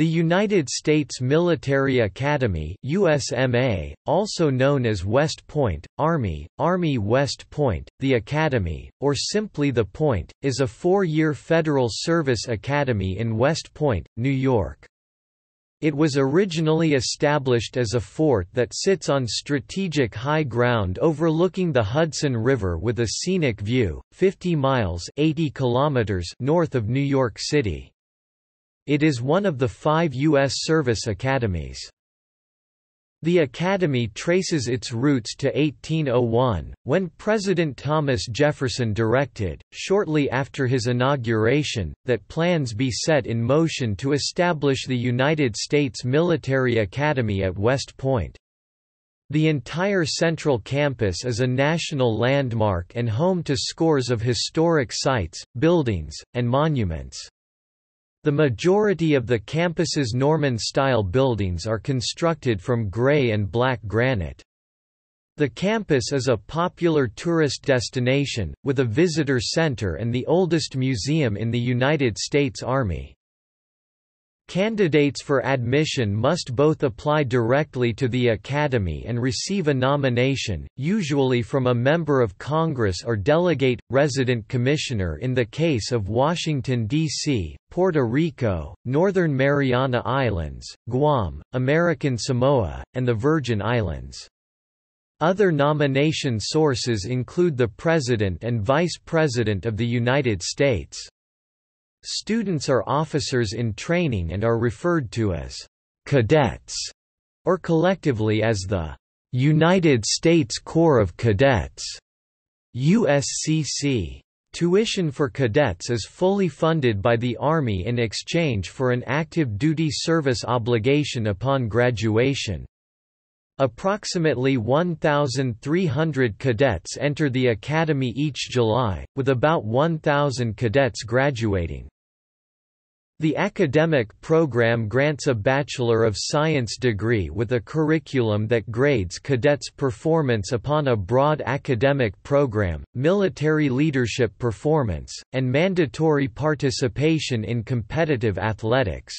The United States Military Academy USMA, also known as West Point, Army, Army West Point, the Academy, or simply the Point, is a four-year federal service academy in West Point, New York. It was originally established as a fort that sits on strategic high ground overlooking the Hudson River with a scenic view, 50 miles 80 kilometers north of New York City. It is one of the five U.S. service academies. The academy traces its roots to 1801, when President Thomas Jefferson directed, shortly after his inauguration, that plans be set in motion to establish the United States Military Academy at West Point. The entire central campus is a national landmark and home to scores of historic sites, buildings, and monuments. The majority of the campus's Norman-style buildings are constructed from gray and black granite. The campus is a popular tourist destination, with a visitor center and the oldest museum in the United States Army. Candidates for admission must both apply directly to the Academy and receive a nomination, usually from a member of Congress or delegate, resident commissioner in the case of Washington, D.C., Puerto Rico, Northern Mariana Islands, Guam, American Samoa, and the Virgin Islands. Other nomination sources include the President and Vice President of the United States. Students are officers in training and are referred to as cadets, or collectively as the United States Corps of Cadets USCC. Tuition for cadets is fully funded by the Army in exchange for an active duty service obligation upon graduation. Approximately 1,300 cadets enter the academy each July, with about 1,000 cadets graduating. The academic program grants a Bachelor of Science degree with a curriculum that grades cadets' performance upon a broad academic program, military leadership performance, and mandatory participation in competitive athletics.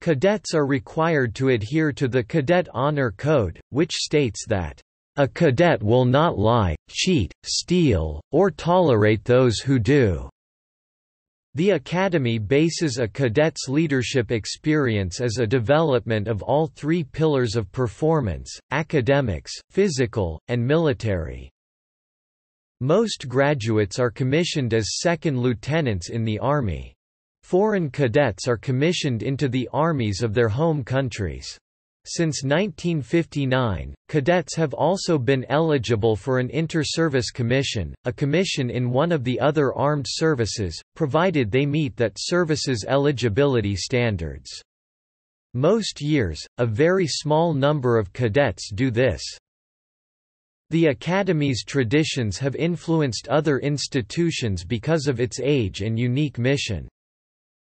Cadets are required to adhere to the Cadet Honor Code, which states that, "...a cadet will not lie, cheat, steal, or tolerate those who do." The Academy bases a cadet's leadership experience as a development of all three pillars of performance, academics, physical, and military. Most graduates are commissioned as second lieutenants in the Army. Foreign cadets are commissioned into the armies of their home countries. Since 1959, cadets have also been eligible for an inter-service commission, a commission in one of the other armed services, provided they meet that service's eligibility standards. Most years, a very small number of cadets do this. The Academy's traditions have influenced other institutions because of its age and unique mission.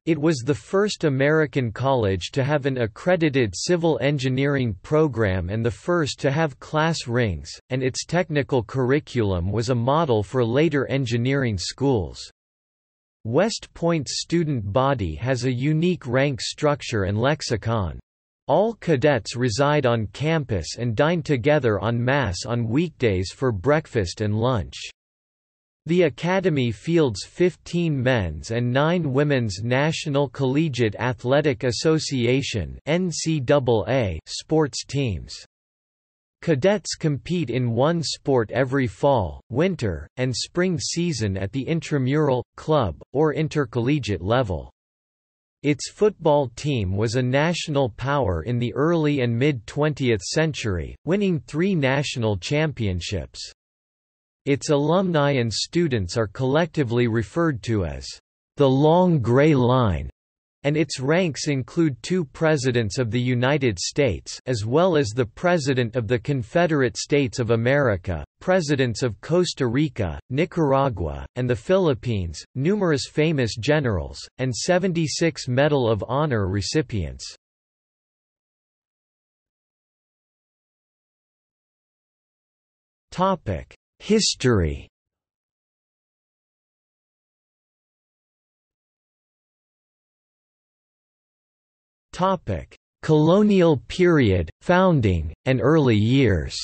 It was the first American college to have an accredited civil engineering program and the first to have class rings, and its technical curriculum was a model for later engineering schools. West Point's student body has a unique rank structure and lexicon. All cadets reside on campus and dine together en masse on weekdays for breakfast and lunch. The Academy fields 15 men's and 9 women's National Collegiate Athletic Association (NCAA) sports teams. Cadets compete in one sport every fall, winter, and spring season at the intramural, club, or intercollegiate level. Its football team was a national power in the early and mid-20th century, winning three national championships. Its alumni and students are collectively referred to as the Long Gray Line, and its ranks include two Presidents of the United States as well as the President of the Confederate States of America, Presidents of Costa Rica, Nicaragua, and the Philippines, numerous famous generals, and 76 Medal of Honor recipients. Topic History Colonial period, founding, and early years.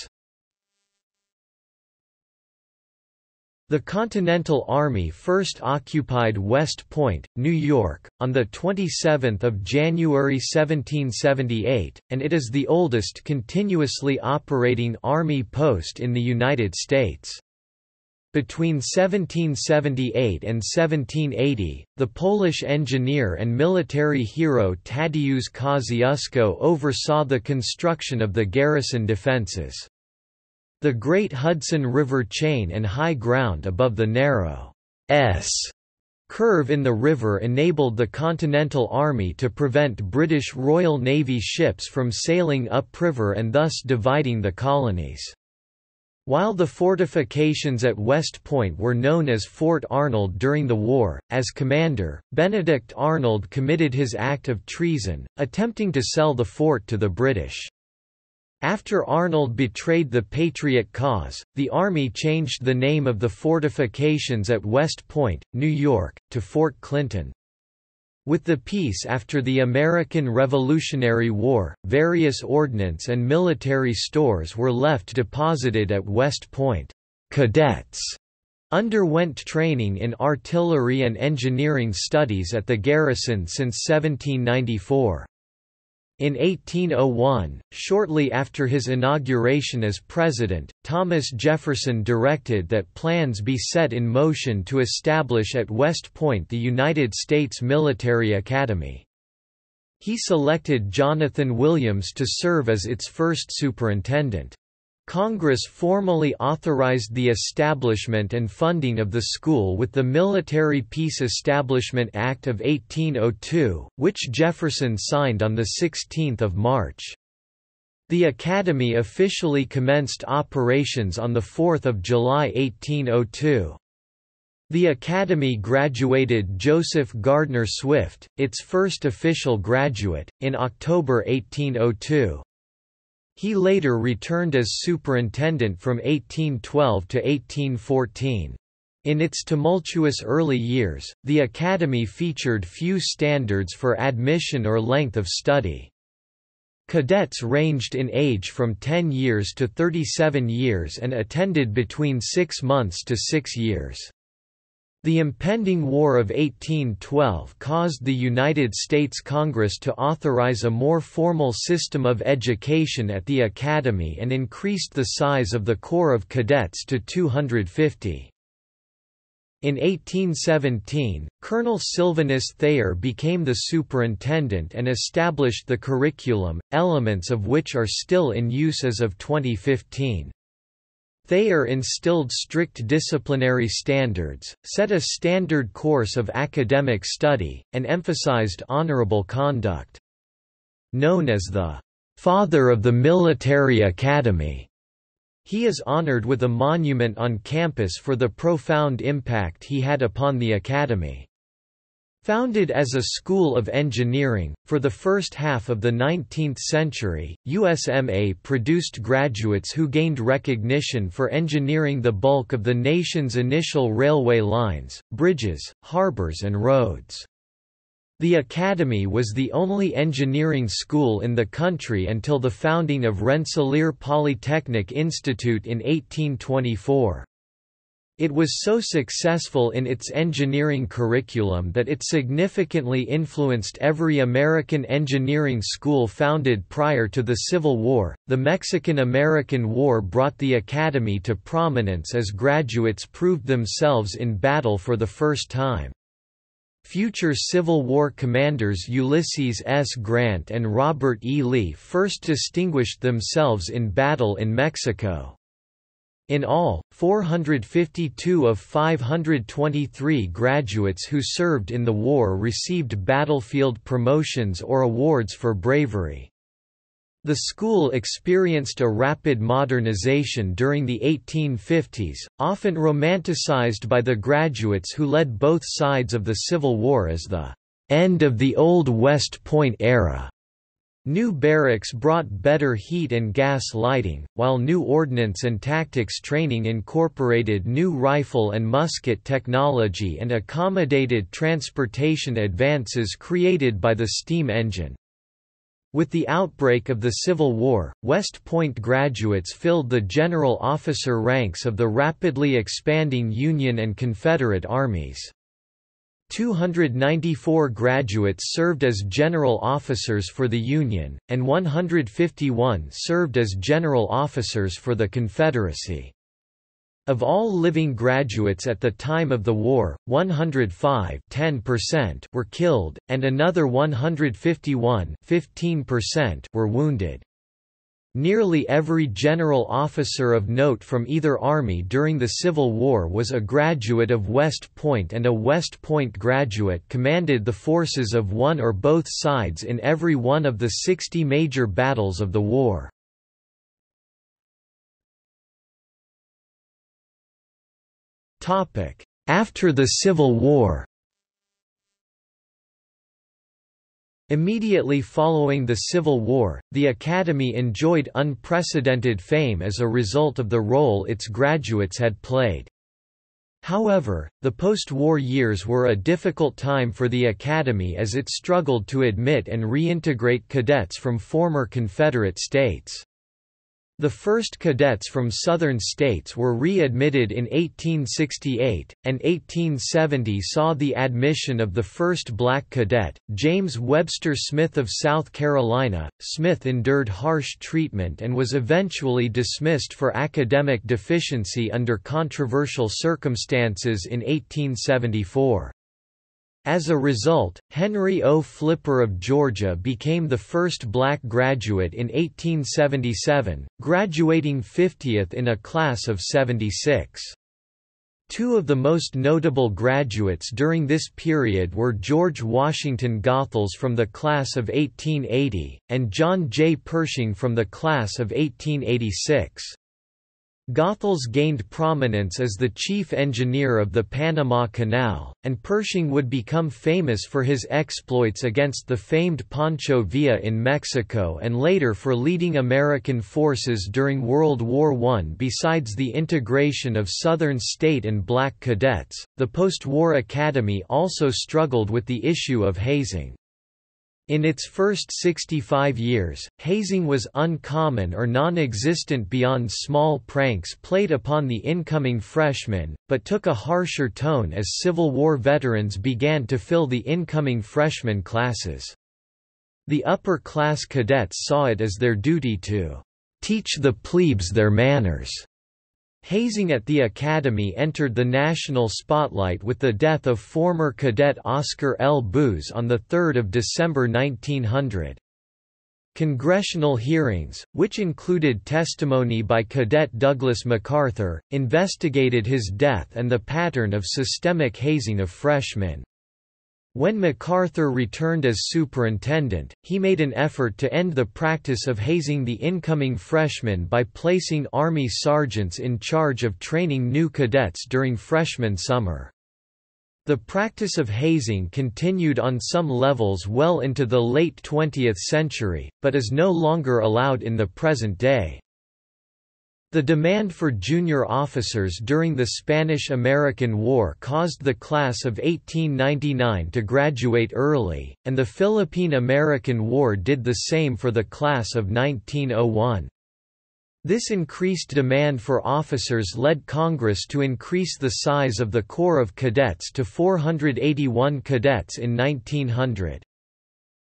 The Continental Army first occupied West Point, New York, on 27 January 1778, and it is the oldest continuously operating Army post in the United States. Between 1778 and 1780, the Polish engineer and military hero Tadeusz Kosciuszko oversaw the construction of the garrison defenses. The Great Hudson River chain and high ground above the narrow S curve in the river enabled the Continental Army to prevent British Royal Navy ships from sailing upriver and thus dividing the colonies. While the fortifications at West Point were known as Fort Arnold during the war, as commander, Benedict Arnold committed his act of treason, attempting to sell the fort to the British. After Arnold betrayed the Patriot cause, the Army changed the name of the fortifications at West Point, New York, to Fort Clinton. With the peace after the American Revolutionary War, various ordnance and military stores were left deposited at West Point. Cadets underwent training in artillery and engineering studies at the garrison since 1794. In 1801, shortly after his inauguration as president, Thomas Jefferson directed that plans be set in motion to establish at West Point the United States Military Academy. He selected Jonathan Williams to serve as its first superintendent. Congress formally authorized the establishment and funding of the school with the Military Peace Establishment Act of 1802, which Jefferson signed on 16 March. The Academy officially commenced operations on 4 July 1802. The Academy graduated Joseph Gardner Swift, its first official graduate, in October 1802. He later returned as superintendent from 1812 to 1814. In its tumultuous early years, the academy featured few standards for admission or length of study. Cadets ranged in age from 10 years to 37 years and attended between 6 months to 6 years. The impending War of 1812 caused the United States Congress to authorize a more formal system of education at the Academy and increased the size of the Corps of Cadets to 250. In 1817, Colonel Sylvanus Thayer became the superintendent and established the curriculum, elements of which are still in use as of 2015. Thayer instilled strict disciplinary standards, set a standard course of academic study, and emphasized honorable conduct. Known as the "'Father of the Military Academy'", he is honored with a monument on campus for the profound impact he had upon the academy. Founded as a school of engineering, for the first half of the 19th century, USMA produced graduates who gained recognition for engineering the bulk of the nation's initial railway lines, bridges, harbors and roads. The Academy was the only engineering school in the country until the founding of Rensselaer Polytechnic Institute in 1824. It was so successful in its engineering curriculum that it significantly influenced every American engineering school founded prior to the Civil War. The Mexican American War brought the Academy to prominence as graduates proved themselves in battle for the first time. Future Civil War commanders Ulysses S. Grant and Robert E. Lee first distinguished themselves in battle in Mexico. In all, 452 of 523 graduates who served in the war received battlefield promotions or awards for bravery. The school experienced a rapid modernization during the 1850s, often romanticized by the graduates who led both sides of the Civil War as the end of the old West Point era. New barracks brought better heat and gas lighting, while new ordnance and tactics training incorporated new rifle and musket technology and accommodated transportation advances created by the steam engine. With the outbreak of the Civil War, West Point graduates filled the general officer ranks of the rapidly expanding Union and Confederate armies. 294 graduates served as general officers for the Union, and 151 served as general officers for the Confederacy. Of all living graduates at the time of the war, 105 were killed, and another 151 were wounded. Nearly every general officer of note from either army during the Civil War was a graduate of West Point and a West Point graduate commanded the forces of one or both sides in every one of the 60 major battles of the war. After the Civil War Immediately following the Civil War, the Academy enjoyed unprecedented fame as a result of the role its graduates had played. However, the post-war years were a difficult time for the Academy as it struggled to admit and reintegrate cadets from former Confederate states. The first cadets from southern states were readmitted in 1868, and 1870 saw the admission of the first black cadet, James Webster Smith of South Carolina. Smith endured harsh treatment and was eventually dismissed for academic deficiency under controversial circumstances in 1874. As a result, Henry O. Flipper of Georgia became the first black graduate in 1877, graduating 50th in a class of 76. Two of the most notable graduates during this period were George Washington Goethals from the class of 1880, and John J. Pershing from the class of 1886. Goethals gained prominence as the chief engineer of the Panama Canal, and Pershing would become famous for his exploits against the famed Pancho Villa in Mexico and later for leading American forces during World War I. Besides the integration of Southern state and black cadets, the post-war academy also struggled with the issue of hazing. In its first 65 years, hazing was uncommon or non-existent beyond small pranks played upon the incoming freshmen, but took a harsher tone as Civil War veterans began to fill the incoming freshman classes. The upper-class cadets saw it as their duty to teach the plebes their manners Hazing at the Academy entered the national spotlight with the death of former cadet Oscar L. Booz on 3 December 1900. Congressional hearings, which included testimony by Cadet Douglas MacArthur, investigated his death and the pattern of systemic hazing of freshmen. When MacArthur returned as superintendent, he made an effort to end the practice of hazing the incoming freshmen by placing Army sergeants in charge of training new cadets during freshman summer. The practice of hazing continued on some levels well into the late 20th century, but is no longer allowed in the present day. The demand for junior officers during the Spanish–American War caused the class of 1899 to graduate early, and the Philippine–American War did the same for the class of 1901. This increased demand for officers led Congress to increase the size of the Corps of Cadets to 481 cadets in 1900.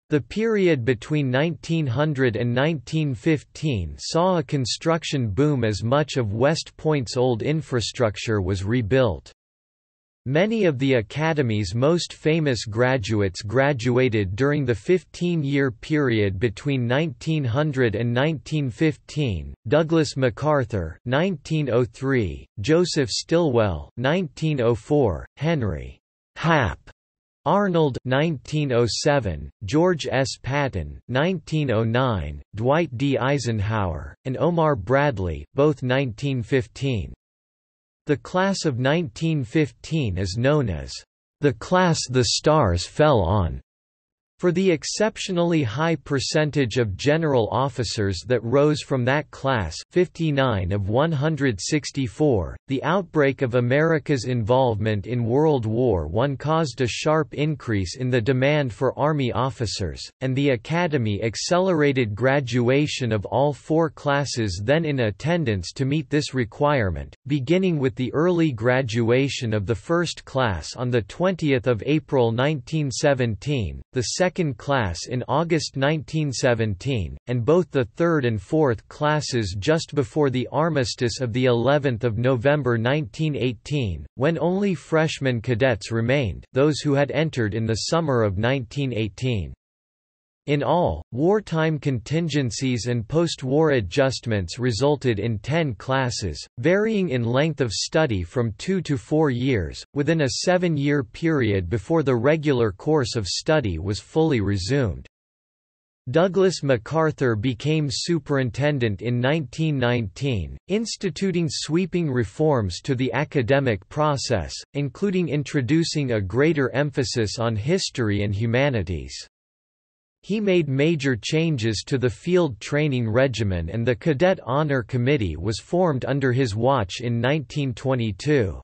The period between 1900 and 1915 saw a construction boom as much of West Point's old infrastructure was rebuilt. Many of the Academy's most famous graduates graduated during the 15-year period between 1900 and 1915, Douglas MacArthur 1903, Joseph Stilwell 1904, Henry Hap Arnold 1907, George S. Patton 1909, Dwight D. Eisenhower, and Omar Bradley both 1915. The class of 1915 is known as the class the stars fell on. For the exceptionally high percentage of general officers that rose from that class 59 of 164, the outbreak of America's involvement in World War I caused a sharp increase in the demand for Army officers, and the Academy accelerated graduation of all four classes then in attendance to meet this requirement, beginning with the early graduation of the first class on 20 April 1917, the second second class in August 1917, and both the third and fourth classes just before the armistice of the 11th of November 1918, when only freshman cadets remained, those who had entered in the summer of 1918. In all, wartime contingencies and post-war adjustments resulted in 10 classes, varying in length of study from two to four years, within a seven-year period before the regular course of study was fully resumed. Douglas MacArthur became superintendent in 1919, instituting sweeping reforms to the academic process, including introducing a greater emphasis on history and humanities. He made major changes to the field training regimen and the Cadet Honor Committee was formed under his watch in 1922.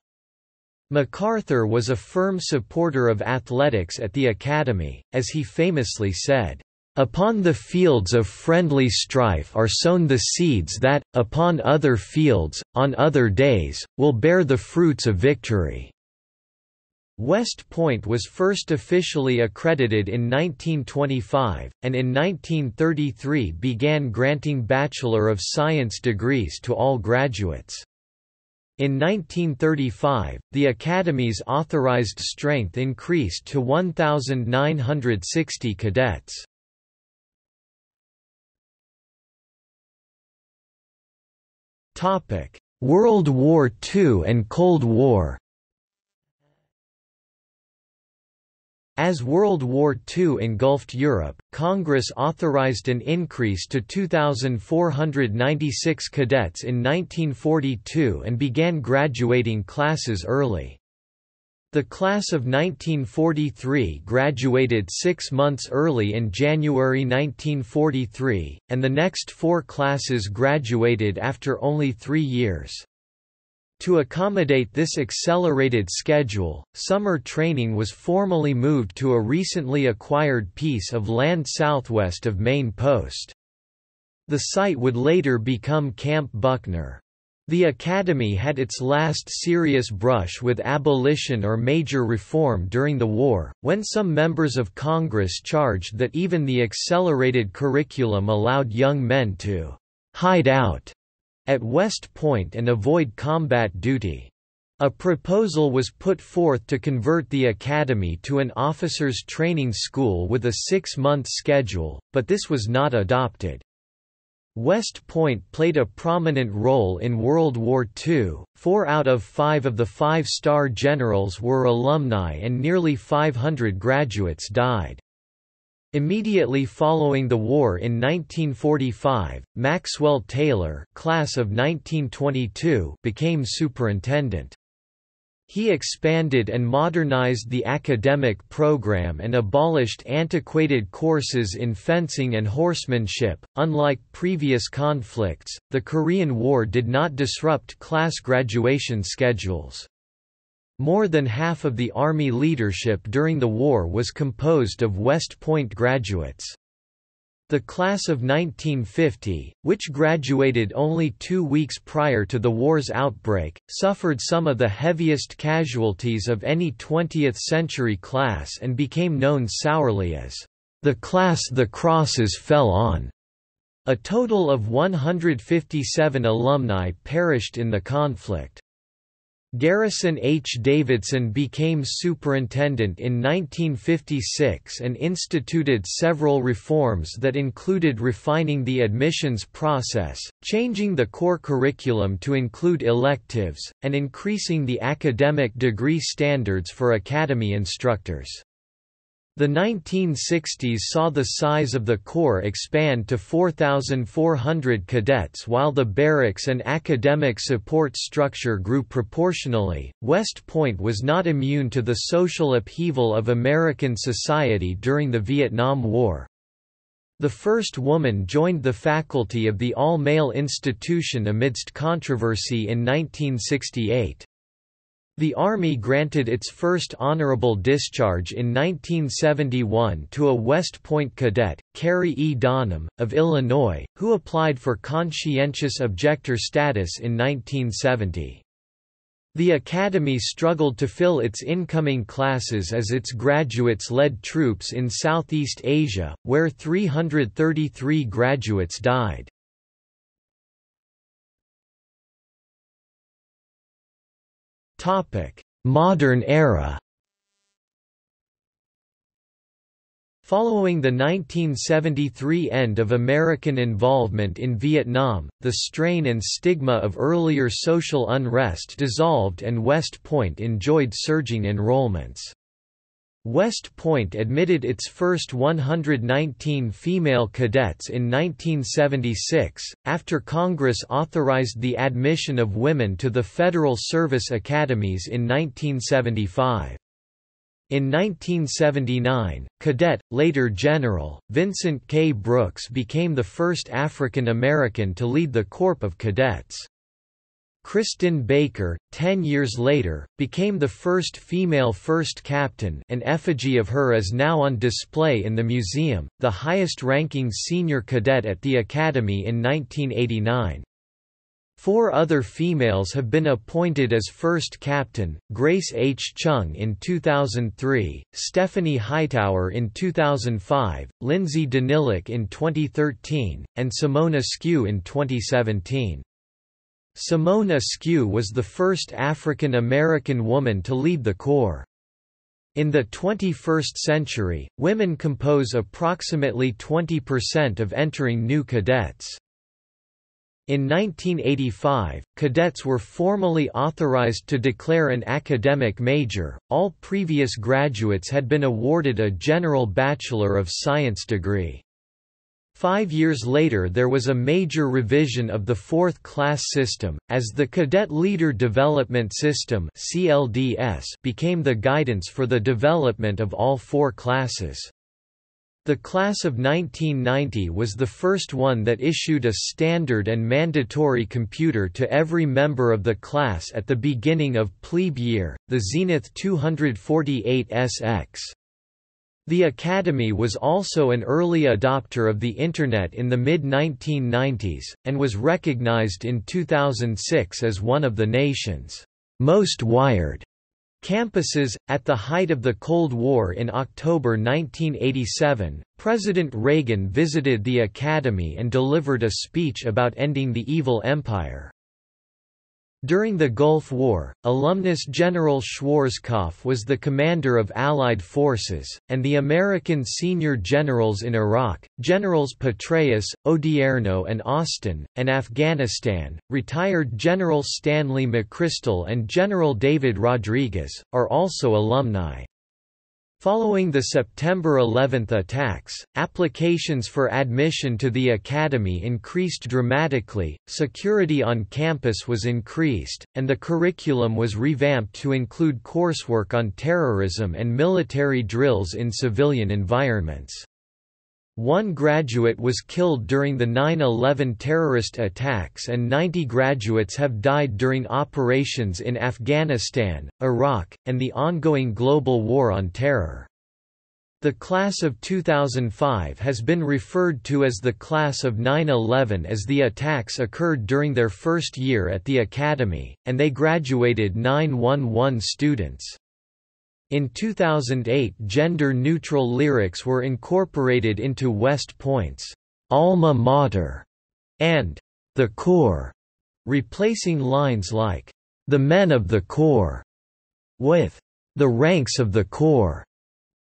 MacArthur was a firm supporter of athletics at the Academy, as he famously said, "...upon the fields of friendly strife are sown the seeds that, upon other fields, on other days, will bear the fruits of victory." West Point was first officially accredited in 1925, and in 1933 began granting Bachelor of Science degrees to all graduates. In 1935, the Academy's authorized strength increased to 1,960 cadets. World War II and Cold War As World War II engulfed Europe, Congress authorized an increase to 2,496 cadets in 1942 and began graduating classes early. The class of 1943 graduated six months early in January 1943, and the next four classes graduated after only three years. To accommodate this accelerated schedule, summer training was formally moved to a recently acquired piece of land southwest of Main Post. The site would later become Camp Buckner. The Academy had its last serious brush with abolition or major reform during the war, when some members of Congress charged that even the accelerated curriculum allowed young men to hide out at West Point and avoid combat duty. A proposal was put forth to convert the academy to an officers' training school with a six-month schedule, but this was not adopted. West Point played a prominent role in World War II, four out of five of the five-star generals were alumni and nearly 500 graduates died. Immediately following the war in 1945, Maxwell Taylor class of 1922 became superintendent. He expanded and modernized the academic program and abolished antiquated courses in fencing and horsemanship. Unlike previous conflicts, the Korean War did not disrupt class graduation schedules. More than half of the Army leadership during the war was composed of West Point graduates. The class of 1950, which graduated only two weeks prior to the war's outbreak, suffered some of the heaviest casualties of any 20th-century class and became known sourly as the class the crosses fell on. A total of 157 alumni perished in the conflict. Garrison H. Davidson became superintendent in 1956 and instituted several reforms that included refining the admissions process, changing the core curriculum to include electives, and increasing the academic degree standards for academy instructors. The 1960s saw the size of the Corps expand to 4,400 cadets while the barracks and academic support structure grew proportionally. West Point was not immune to the social upheaval of American society during the Vietnam War. The first woman joined the faculty of the all-male institution amidst controversy in 1968. The Army granted its first honorable discharge in 1971 to a West Point cadet, Cary E. Donham, of Illinois, who applied for conscientious objector status in 1970. The Academy struggled to fill its incoming classes as its graduates led troops in Southeast Asia, where 333 graduates died. Modern era Following the 1973 end of American involvement in Vietnam, the strain and stigma of earlier social unrest dissolved and West Point enjoyed surging enrollments. West Point admitted its first 119 female cadets in 1976, after Congress authorized the admission of women to the Federal Service Academies in 1975. In 1979, Cadet, later General, Vincent K. Brooks became the first African American to lead the Corps of Cadets. Kristin Baker, ten years later, became the first female first captain an effigy of her is now on display in the museum, the highest-ranking senior cadet at the Academy in 1989. Four other females have been appointed as first captain, Grace H. Chung in 2003, Stephanie Hightower in 2005, Lindsey Danilack in 2013, and Simone Askew in 2017. Simone Askew was the first African American woman to lead the Corps. In the 21st century, women compose approximately 20% of entering new cadets. In 1985, cadets were formally authorized to declare an academic major, all previous graduates had been awarded a General Bachelor of Science degree. Five years later there was a major revision of the fourth class system, as the Cadet Leader Development System became the guidance for the development of all four classes. The class of 1990 was the first one that issued a standard and mandatory computer to every member of the class at the beginning of plebe year, the Zenith 248SX. The Academy was also an early adopter of the Internet in the mid-1990s, and was recognized in 2006 as one of the nation's most wired campuses. At the height of the Cold War in October 1987, President Reagan visited the Academy and delivered a speech about ending the evil empire. During the Gulf War, alumnus General Schwarzkopf was the commander of Allied forces, and the American senior generals in Iraq, Generals Petraeus, Odierno and Austin, and Afghanistan, retired General Stanley McChrystal and General David Rodriguez, are also alumni. Following the September 11 attacks, applications for admission to the academy increased dramatically, security on campus was increased, and the curriculum was revamped to include coursework on terrorism and military drills in civilian environments. One graduate was killed during the 9-11 terrorist attacks and 90 graduates have died during operations in Afghanistan, Iraq, and the ongoing global war on terror. The class of 2005 has been referred to as the class of 9-11 as the attacks occurred during their first year at the academy, and they graduated 911 students. In 2008 gender-neutral lyrics were incorporated into West Point's alma mater and the Corps, replacing lines like the men of the Corps with the ranks of the Corps.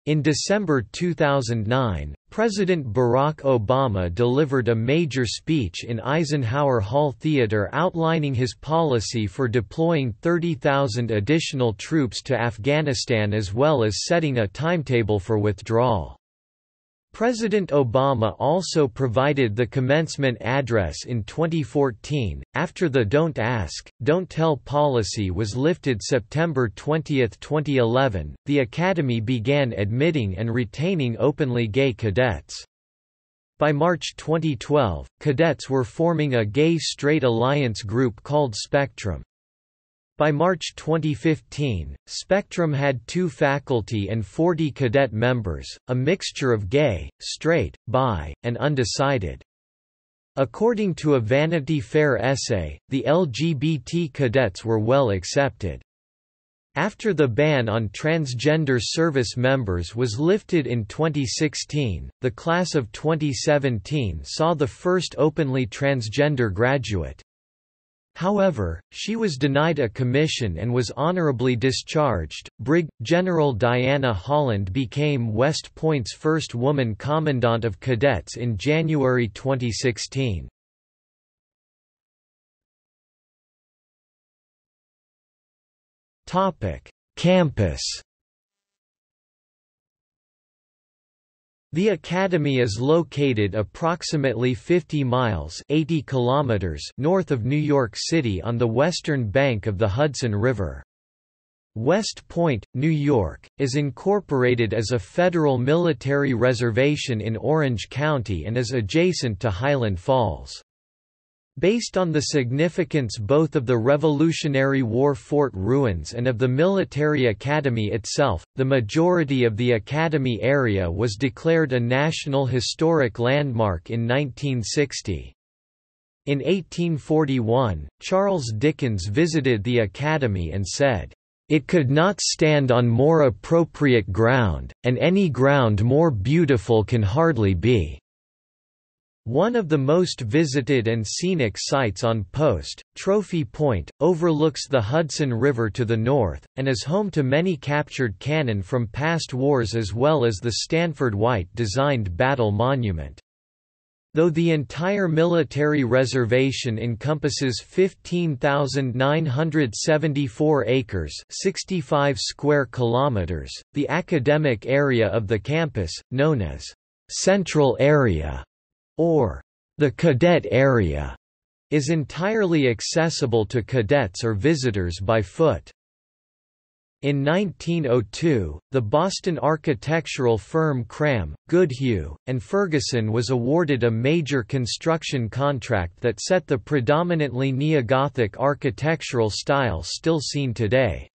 In December 2009, President Barack Obama delivered a major speech in Eisenhower Hall Theater outlining his policy for deploying 30,000 additional troops to Afghanistan as well as setting a timetable for withdrawal. President Obama also provided the commencement address in 2014, after the Don't Ask, Don't Tell policy was lifted September 20, 2011. The Academy began admitting and retaining openly gay cadets. By March 2012, cadets were forming a gay-straight alliance group called Spectrum. By March 2015, Spectrum had two faculty and 40 cadet members, a mixture of gay, straight, bi, and undecided. According to a Vanity Fair essay, the LGBT cadets were well accepted. After the ban on transgender service members was lifted in 2016, the class of 2017 saw the first openly transgender graduate. However, she was denied a commission and was honorably discharged. Brig. General Diana Holland became West Point's first woman Commandant of Cadets in January 2016. Topic: Campus The Academy is located approximately 50 miles 80 kilometers north of New York City on the western bank of the Hudson River. West Point, New York, is incorporated as a federal military reservation in Orange County and is adjacent to Highland Falls. Based on the significance both of the Revolutionary War fort ruins and of the military academy itself, the majority of the academy area was declared a National Historic Landmark in 1960. In 1841, Charles Dickens visited the academy and said, "...it could not stand on more appropriate ground, and any ground more beautiful can hardly be." One of the most visited and scenic sites on Post, Trophy Point, overlooks the Hudson River to the north, and is home to many captured cannon from past wars as well as the Stanford White-designed Battle Monument. Though the entire military reservation encompasses 15,974 acres 65 square kilometers, the academic area of the campus, known as Central Area, or the cadet area, is entirely accessible to cadets or visitors by foot. In 1902, the Boston architectural firm Cram, Goodhue, and Ferguson was awarded a major construction contract that set the predominantly neo-Gothic architectural style still seen today.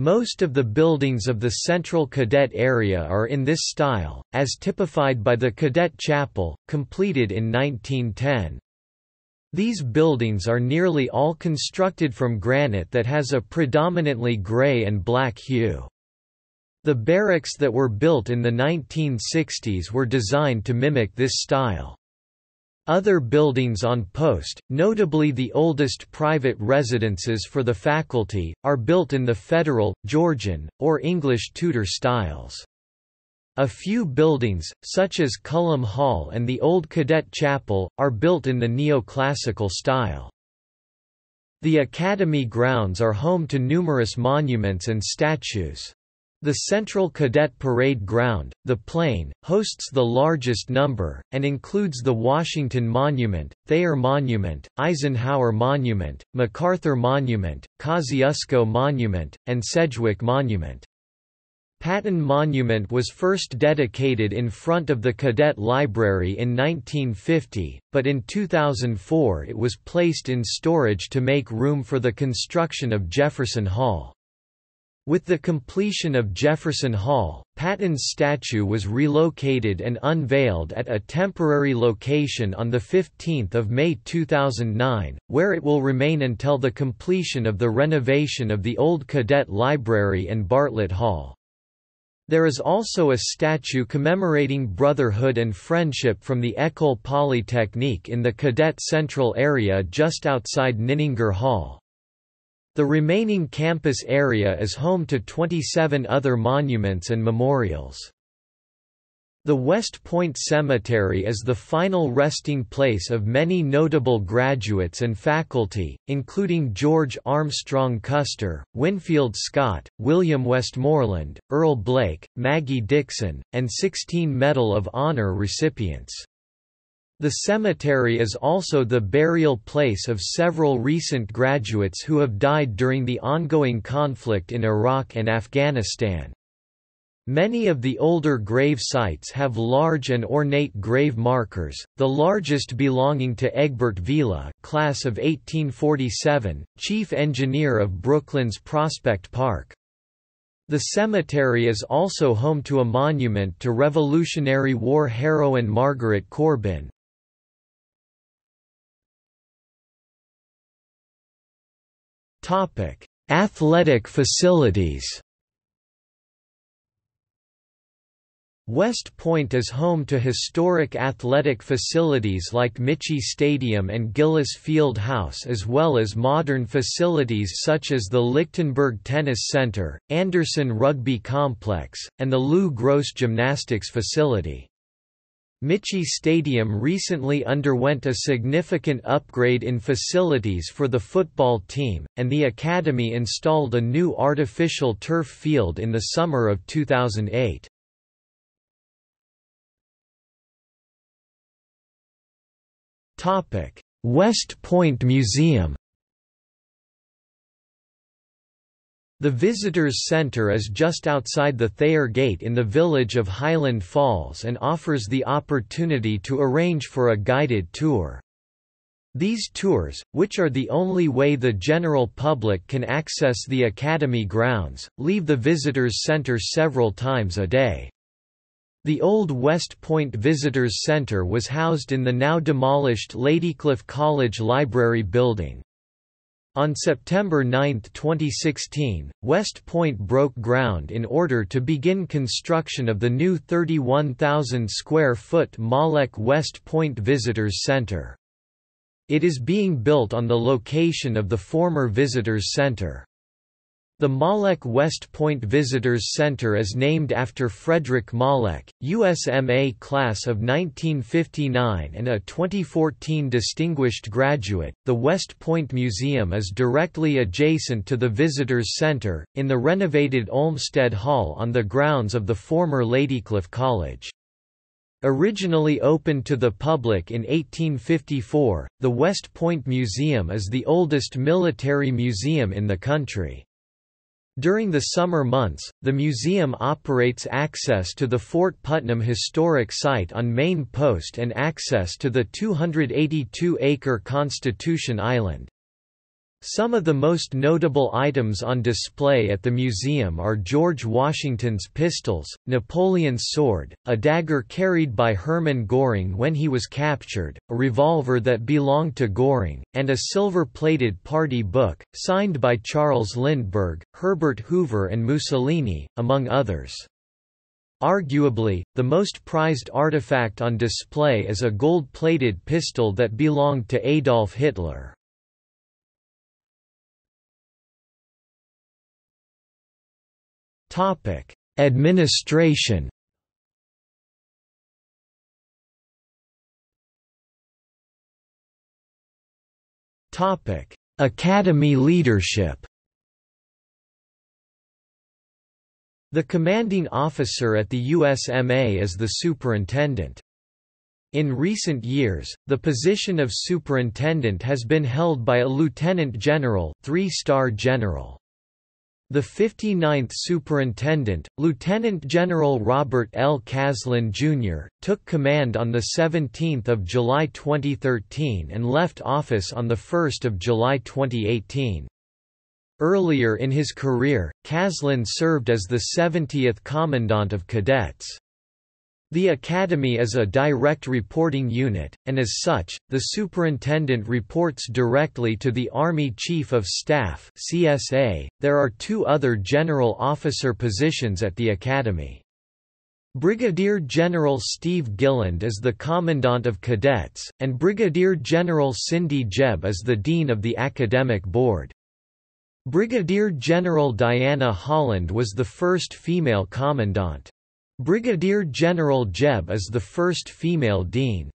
Most of the buildings of the Central Cadet area are in this style, as typified by the Cadet Chapel, completed in 1910. These buildings are nearly all constructed from granite that has a predominantly gray and black hue. The barracks that were built in the 1960s were designed to mimic this style. Other buildings on post, notably the oldest private residences for the faculty, are built in the Federal, Georgian, or English Tudor styles. A few buildings, such as Cullum Hall and the Old Cadet Chapel, are built in the neoclassical style. The Academy grounds are home to numerous monuments and statues. The Central Cadet Parade Ground, the Plain, hosts the largest number, and includes the Washington Monument, Thayer Monument, Eisenhower Monument, MacArthur Monument, Kosciuszko Monument, and Sedgwick Monument. Patton Monument was first dedicated in front of the Cadet Library in 1950, but in 2004 it was placed in storage to make room for the construction of Jefferson Hall. With the completion of Jefferson Hall, Patton's statue was relocated and unveiled at a temporary location on 15 May 2009, where it will remain until the completion of the renovation of the old Cadet Library and Bartlett Hall. There is also a statue commemorating brotherhood and friendship from the École Polytechnique in the Cadet Central area just outside Nininger Hall. The remaining campus area is home to 27 other monuments and memorials. The West Point Cemetery is the final resting place of many notable graduates and faculty, including George Armstrong Custer, Winfield Scott, William Westmoreland, Earl Blaik, Maggie Dixon, and 16 Medal of Honor recipients. The cemetery is also the burial place of several recent graduates who have died during the ongoing conflict in Iraq and Afghanistan. Many of the older grave sites have large and ornate grave markers, the largest belonging to Egbert Viele class of 1847, chief engineer of Brooklyn's Prospect Park. The cemetery is also home to a monument to Revolutionary War heroine Margaret Corbin. Athletic facilities West Point is home to historic athletic facilities like Michie Stadium and Gillis Field House as well as modern facilities such as the Lichtenberg Tennis Center, Anderson Rugby Complex, and the Lou Gross Gymnastics Facility. Michie Stadium recently underwent a significant upgrade in facilities for the football team, and the academy installed a new artificial turf field in the summer of 2008. West Point Museum The Visitors Center is just outside the Thayer Gate in the village of Highland Falls and offers the opportunity to arrange for a guided tour. These tours, which are the only way the general public can access the Academy grounds, leave the Visitors Center several times a day. The old West Point Visitors Center was housed in the now demolished Ladycliff College Library building. On September 9, 2016, West Point broke ground in order to begin construction of the new 31,000 square foot Malek West Point Visitors Center. It is being built on the location of the former Visitors Center. The Malek West Point Visitors Center is named after Frederick Malek, USMA class of 1959 and a 2014 distinguished graduate. The West Point Museum is directly adjacent to the Visitors Center, in the renovated Olmsted Hall on the grounds of the former Ladycliff College. Originally opened to the public in 1854, the West Point Museum is the oldest military museum in the country. During the summer months, the museum operates access to the Fort Putnam Historic Site on Main Post and access to the 282-acre Constitution Island. Some of the most notable items on display at the museum are George Washington's pistols, Napoleon's sword, a dagger carried by Hermann Göring when he was captured, a revolver that belonged to Göring, and a silver-plated party book, signed by Charles Lindbergh, Herbert Hoover and Mussolini, among others. Arguably, the most prized artifact on display is a gold-plated pistol that belonged to Adolf Hitler. Topic: Administration. Topic: Academy leadership. The commanding officer at the USMA is the superintendent. In recent years, the position of superintendent has been held by a lieutenant general, three-star general. The 59th Superintendent, Lieutenant General Robert L. Caslen, Jr., took command on 17 July 2013 and left office on 1 July 2018. Earlier in his career, Caslen served as the 70th Commandant of Cadets. The Academy is a direct reporting unit, and as such, the Superintendent reports directly to the Army Chief of Staff CSA. .There are two other general officer positions at the Academy. Brigadier General Steve Gilland is the Commandant of Cadets, and Brigadier General Cindy Jebb is the Dean of the Academic Board. Brigadier General Diana Holland was the first female commandant. Brigadier General Jebb is the first female dean.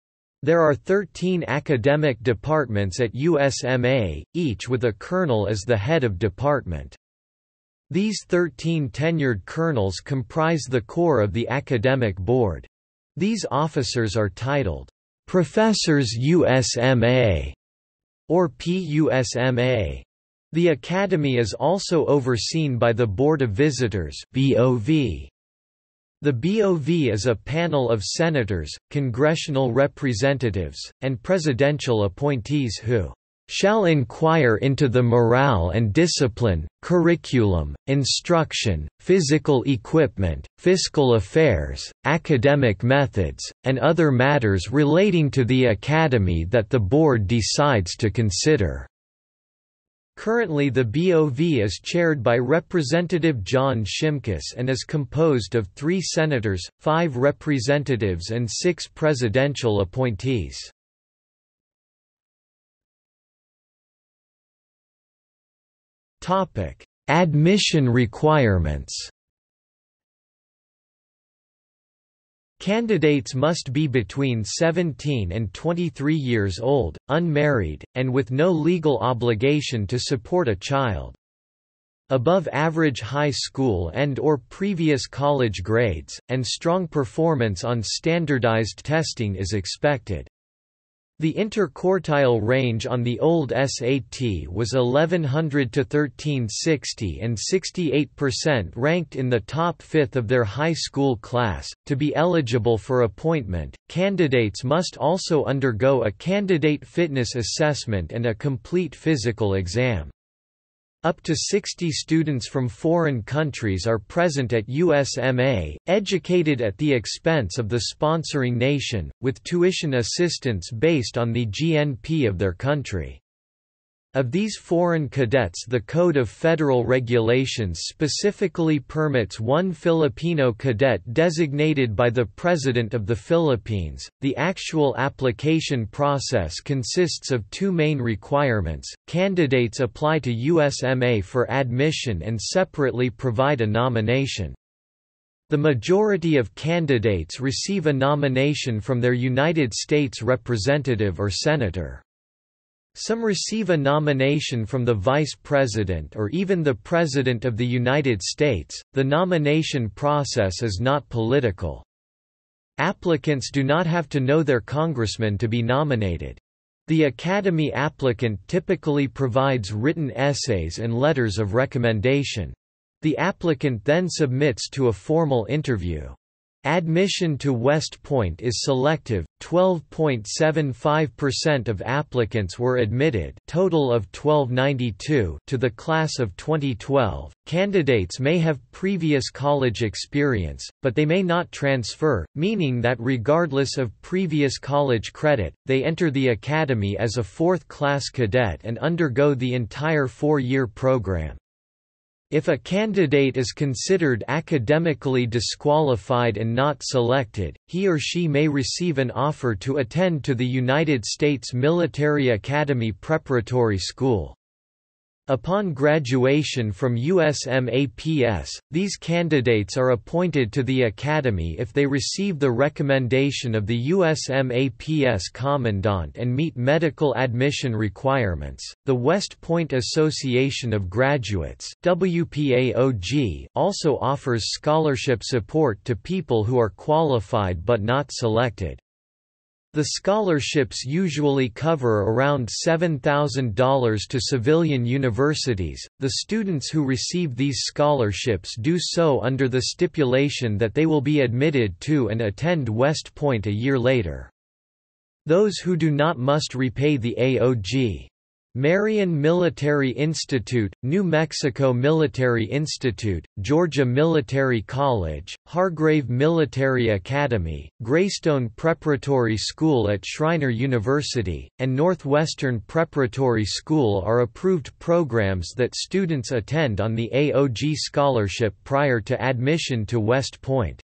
There are 13 academic departments at USMA, each with a colonel as the head of department. These 13 tenured colonels comprise the core of the academic board. These officers are titled, "'Professors USMA' or PUSMA. The Academy is also overseen by the Board of Visitors BOV. The BOV is a panel of senators, congressional representatives, and presidential appointees who shall inquire into the morale and discipline, curriculum, instruction, physical equipment, fiscal affairs, academic methods, and other matters relating to the Academy that the Board decides to consider." Currently the BOV is chaired by Representative John Shimkus and is composed of three senators, five representatives and six presidential appointees. Admission requirements Candidates must be between 17 and 23 years old, unmarried, and with no legal obligation to support a child. Above average high school and or previous college grades, and strong performance on standardized testing is expected. The interquartile range on the old SAT was 1100 to 1360 and 68% ranked in the top fifth of their high school class. To be eligible for appointment, candidates must also undergo a candidate fitness assessment and a complete physical exam. Up to 60 students from foreign countries are present at USMA, educated at the expense of the sponsoring nation, with tuition assistance based on the GNP of their country. Of these foreign cadets the Code of Federal Regulations specifically permits one Filipino cadet designated by the President of the Philippines. The actual application process consists of two main requirements. Candidates apply to USMA for admission and separately provide a nomination. The majority of candidates receive a nomination from their United States representative or senator. Some receive a nomination from the Vice President or even the President of the United States. The nomination process is not political. Applicants do not have to know their congressman to be nominated. The Academy applicant typically provides written essays and letters of recommendation. The applicant then submits to a formal interview. Admission to West Point is selective, 12.75% of applicants were admitted total of 1292 to the class of 2012. Candidates may have previous college experience, but they may not transfer, meaning that regardless of previous college credit, they enter the academy as a fourth-class cadet and undergo the entire four-year program. If a candidate is considered academically disqualified and not selected, he or she may receive an offer to attend to the United States Military Academy Preparatory School. Upon graduation from USMAPS, these candidates are appointed to the Academy if they receive the recommendation of the USMAPS Commandant and meet medical admission requirements. The West Point Association of Graduates WPAOG also offers scholarship support to people who are qualified but not selected. The scholarships usually cover around $7,000 to civilian universities. The students who receive these scholarships do so under the stipulation that they will be admitted to and attend West Point a year later. Those who do not must repay the AOG. Marion Military Institute, New Mexico Military Institute, Georgia Military College, Hargrave Military Academy, Greystone Preparatory School at Schreiner University, and Northwestern Preparatory School are approved programs that students attend on the AOG scholarship prior to admission to West Point.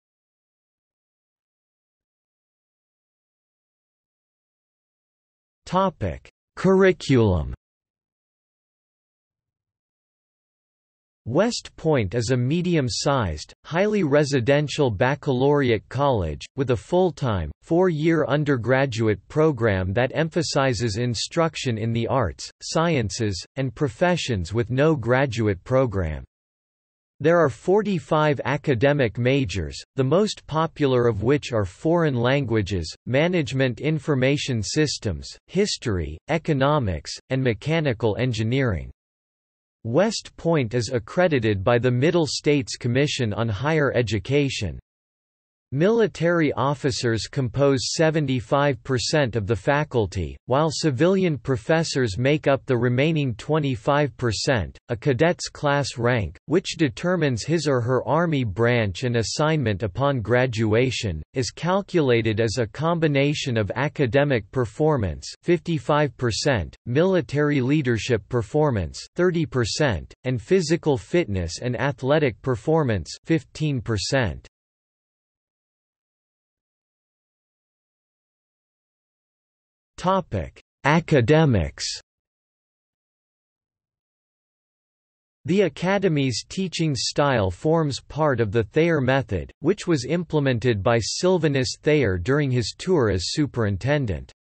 Topic Curriculum West Point is a medium-sized, highly residential baccalaureate college, with a full-time, four-year undergraduate program that emphasizes instruction in the arts, sciences, and professions with no graduate program. There are 45 academic majors, the most popular of which are foreign languages, management information systems, history, economics, and mechanical engineering. West Point is accredited by the Middle States Commission on Higher Education. Military officers compose 75% of the faculty, while civilian professors make up the remaining 25%. A cadet's class rank, which determines his or her Army branch and assignment upon graduation, is calculated as a combination of academic performance 55%, military leadership performance 30%, and physical fitness and athletic performance 15%. Topic: Academics. The Academy's teaching style forms part of the Thayer method, which was implemented by Sylvanus Thayer during his tour as superintendent.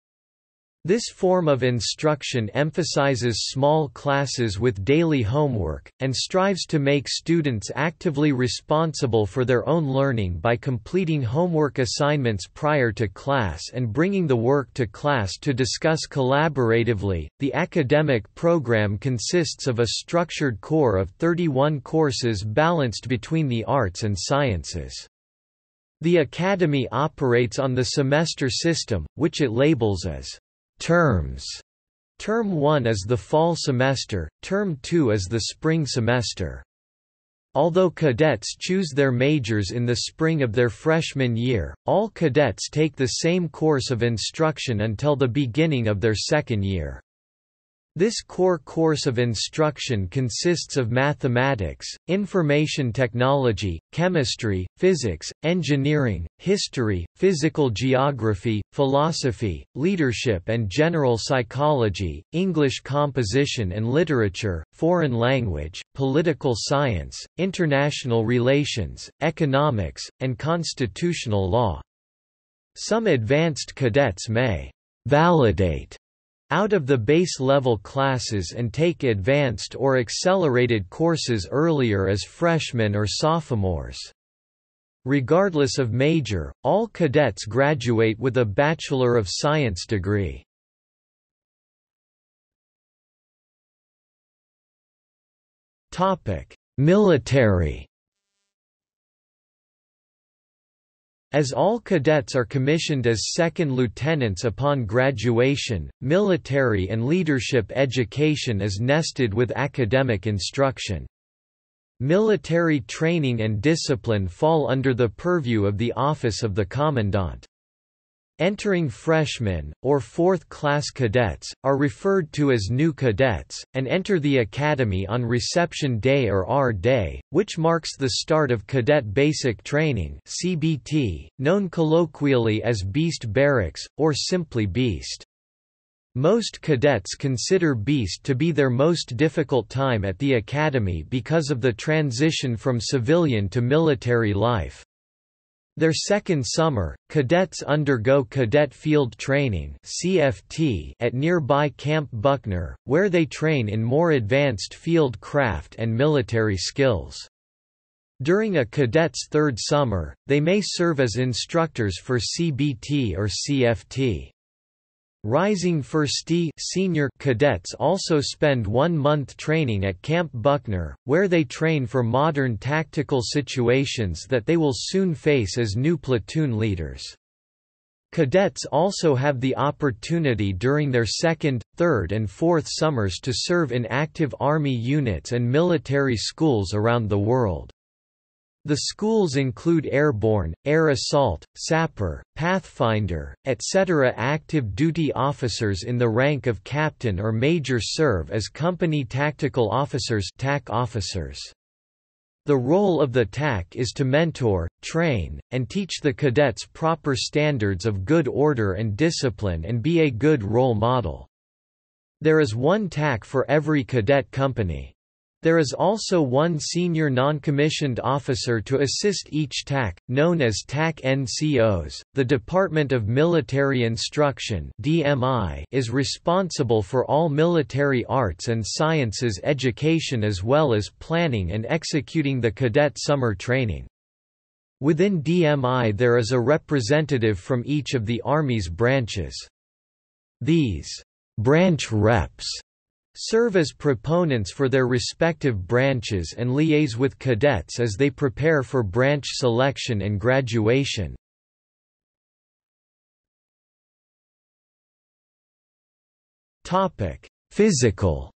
This form of instruction emphasizes small classes with daily homework, and strives to make students actively responsible for their own learning by completing homework assignments prior to class and bringing the work to class to discuss collaboratively. The academic program consists of a structured core of 31 courses balanced between the arts and sciences. The Academy operates on the semester system, which it labels as Terms Term 1 is the fall semester, Term 2 is the spring semester. Although cadets choose their majors in the spring of their freshman year, all cadets take the same course of instruction until the beginning of their second year. This core course of instruction consists of mathematics, information technology, chemistry, physics, engineering, history, physical geography, philosophy, leadership and general psychology, English composition and literature, foreign language, political science, international relations, economics, and constitutional law. Some advanced cadets may validate out of the base level classes and take advanced or accelerated courses earlier as freshmen or sophomores. Regardless of major, all cadets graduate with a Bachelor of Science degree. Military As all cadets are commissioned as second lieutenants upon graduation, military and leadership education is nested with academic instruction. Military training and discipline fall under the purview of the Office of the Commandant. Entering freshmen, or fourth-class cadets, are referred to as new cadets, and enter the academy on reception day or R-Day, which marks the start of Cadet Basic Training CBT, known colloquially as Beast Barracks, or simply Beast. Most cadets consider Beast to be their most difficult time at the academy because of the transition from civilian to military life. Their second summer, cadets undergo Cadet Field Training (CFT) at nearby Camp Buckner, where they train in more advanced field craft and military skills. During a cadet's third summer, they may serve as instructors for CBT or CFT. Rising Firstee senior cadets also spend one month training at Camp Buckner, where they train for modern tactical situations that they will soon face as new platoon leaders. Cadets also have the opportunity during their second, third and fourth summers to serve in active Army units and military schools around the world. The schools include Airborne, Air Assault, Sapper, Pathfinder, etc. Active duty officers in the rank of captain or major serve as company tactical officers TAC officers. The role of the TAC is to mentor, train, and teach the cadets proper standards of good order and discipline and be a good role model. There is one TAC for every cadet company. There is also one senior non-commissioned officer to assist each TAC, known as TAC NCOs. The Department of Military Instruction (DMI) is responsible for all military arts and sciences education as well as planning and executing the cadet summer training. Within DMI there is a representative from each of the Army's branches. These branch reps serve as proponents for their respective branches and liaise with cadets as they prepare for branch selection and graduation. Physical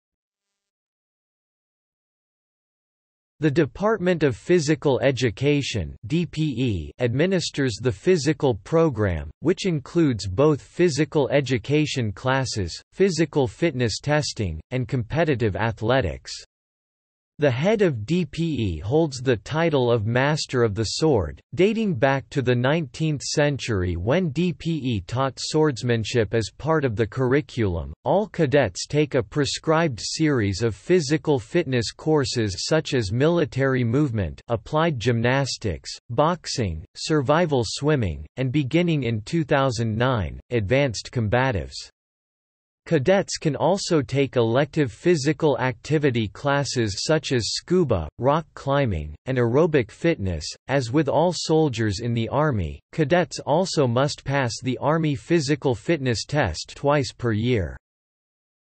The Department of Physical Education (DPE) administers the physical program, which includes both physical education classes, physical fitness testing, and competitive athletics. The head of DPE holds the title of Master of the Sword, dating back to the 19th century when DPE taught swordsmanship as part of the curriculum. All cadets take a prescribed series of physical fitness courses such as military movement, applied gymnastics, boxing, survival swimming, and beginning in 2009, advanced combatives. Cadets can also take elective physical activity classes such as scuba, rock climbing, and aerobic fitness. As with all soldiers in the Army, cadets also must pass the Army Physical Fitness Test twice per year.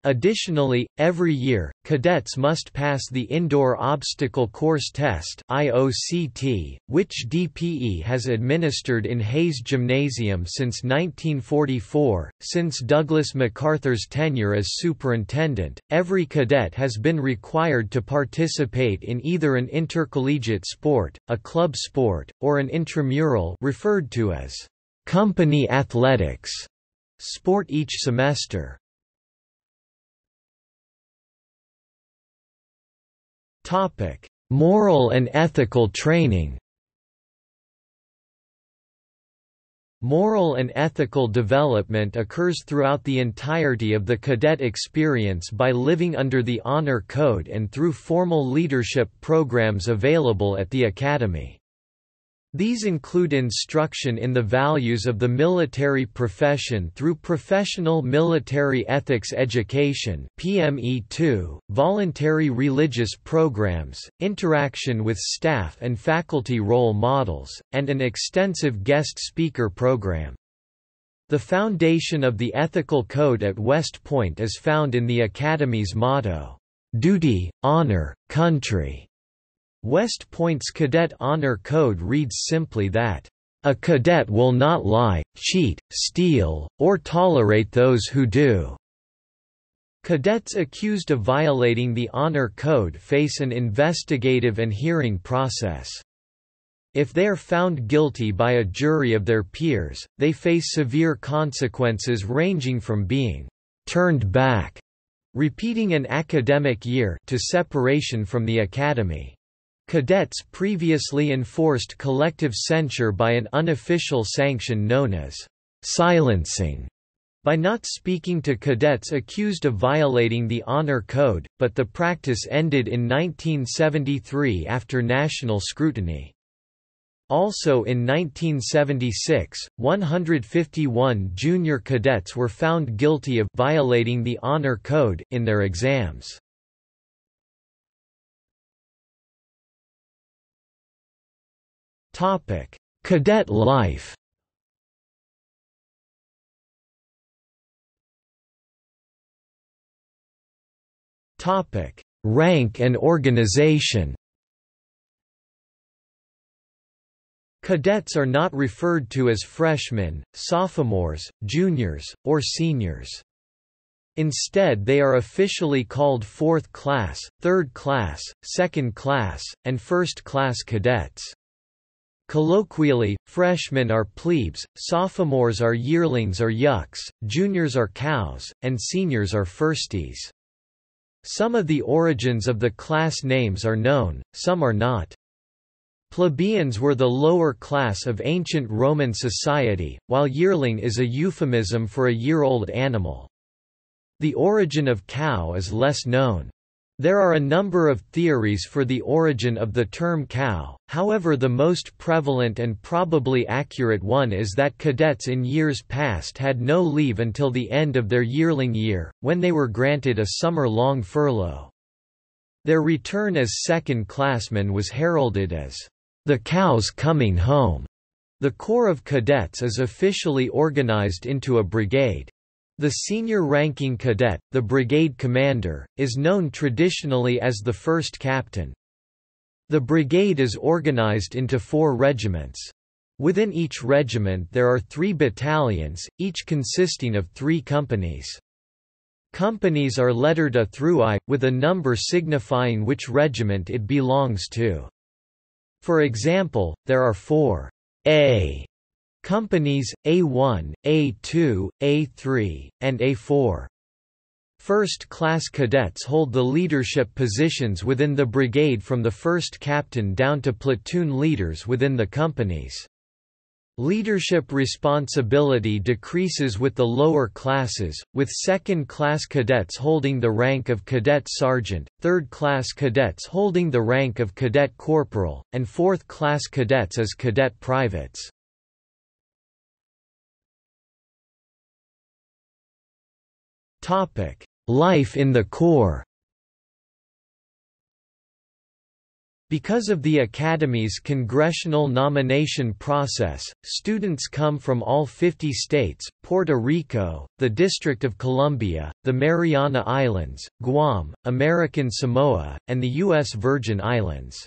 Additionally, every year, cadets must pass the Indoor Obstacle Course Test (IOCT), which DPE has administered in Hayes Gymnasium since 1944. Since Douglas MacArthur's tenure as superintendent, every cadet has been required to participate in either an intercollegiate sport, a club sport, or an intramural referred to as company athletics sport each semester. Topic: Moral and ethical training. Moral and ethical development occurs throughout the entirety of the cadet experience by living under the Honor Code and through formal leadership programs available at the Academy. These include instruction in the values of the military profession through Professional Military Ethics Education PME2, voluntary religious programs, interaction with staff and faculty role models, and an extensive guest speaker program. The foundation of the ethical code at West Point is found in the Academy's motto, "'Duty, Honor, Country' West Point's Cadet Honor Code reads simply that, "...a cadet will not lie, cheat, steal, or tolerate those who do." Cadets accused of violating the Honor Code face an investigative and hearing process. If they are found guilty by a jury of their peers, they face severe consequences ranging from being «turned back» repeating an academic year to separation from the academy. Cadets previously enforced collective censure by an unofficial sanction known as silencing by not speaking to cadets accused of violating the Honor Code, but the practice ended in 1973 after national scrutiny. Also in 1976, 151 junior cadets were found guilty of violating the Honor Code in their exams. Topic: Cadet life. Topic: Rank and organization. Cadets are not referred to as freshmen, sophomores, juniors, or seniors. Instead they are officially called 4th class, 3rd class, 2nd class, and 1st class cadets. Colloquially, freshmen are plebes, sophomores are yearlings or yucks, juniors are cows, and seniors are firsties. Some of the origins of the class names are known, some are not. Plebeians were the lower class of ancient Roman society, while yearling is a euphemism for a year-old animal. The origin of cow is less known. There are a number of theories for the origin of the term cow, however the most prevalent and probably accurate one is that cadets in years past had no leave until the end of their yearling year, when they were granted a summer-long furlough. Their return as second-classmen was heralded as, "...the cow's coming home." The Corps of Cadets is officially organized into a brigade. The senior ranking cadet, the brigade commander, is known traditionally as the first captain. The brigade is organized into four regiments. Within each regiment there are three battalions, each consisting of three companies. Companies are lettered A through I, with a number signifying which regiment it belongs to. For example, there are four A Companies, A1, A2, A3, and A4. First-class cadets hold the leadership positions within the brigade from the first captain down to platoon leaders within the companies. Leadership responsibility decreases with the lower classes, with second-class cadets holding the rank of cadet sergeant, third-class cadets holding the rank of cadet corporal, and fourth-class cadets as cadet privates. Life in the Corps Because of the Academy's congressional nomination process, students come from all 50 states, Puerto Rico, the District of Columbia, the Mariana Islands, Guam, American Samoa, and the U.S. Virgin Islands.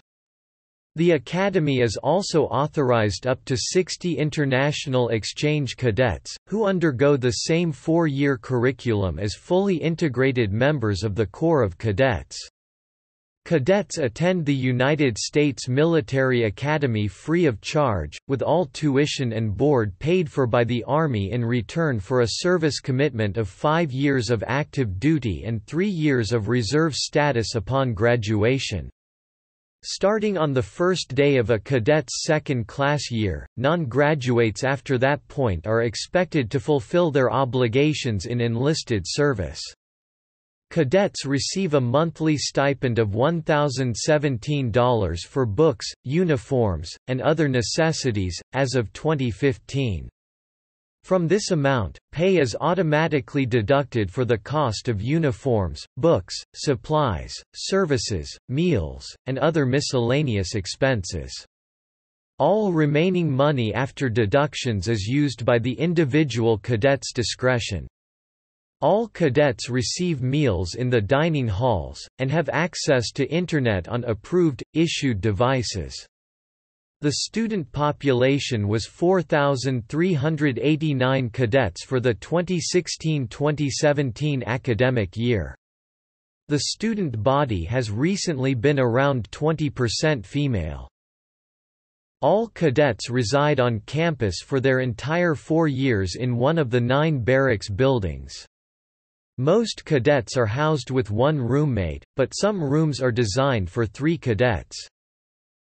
The Academy is also authorized up to 60 international exchange cadets, who undergo the same four-year curriculum as fully integrated members of the Corps of Cadets. Cadets attend the United States Military Academy free of charge, with all tuition and board paid for by the Army in return for a service commitment of five years of active duty and three years of reserve status upon graduation. Starting on the first day of a cadet's second-class year, non-graduates after that point are expected to fulfill their obligations in enlisted service. Cadets receive a monthly stipend of $1,017 for books, uniforms, and other necessities, as of 2015. From this amount, pay is automatically deducted for the cost of uniforms, books, supplies, services, meals, and other miscellaneous expenses. All remaining money after deductions is used by the individual cadet's discretion. All cadets receive meals in the dining halls, and have access to Internet on approved, issued devices. The student population was 4,389 cadets for the 2016–2017 academic year. The student body has recently been around 20% female. All cadets reside on campus for their entire four years in one of the nine barracks buildings. Most cadets are housed with one roommate, but some rooms are designed for three cadets.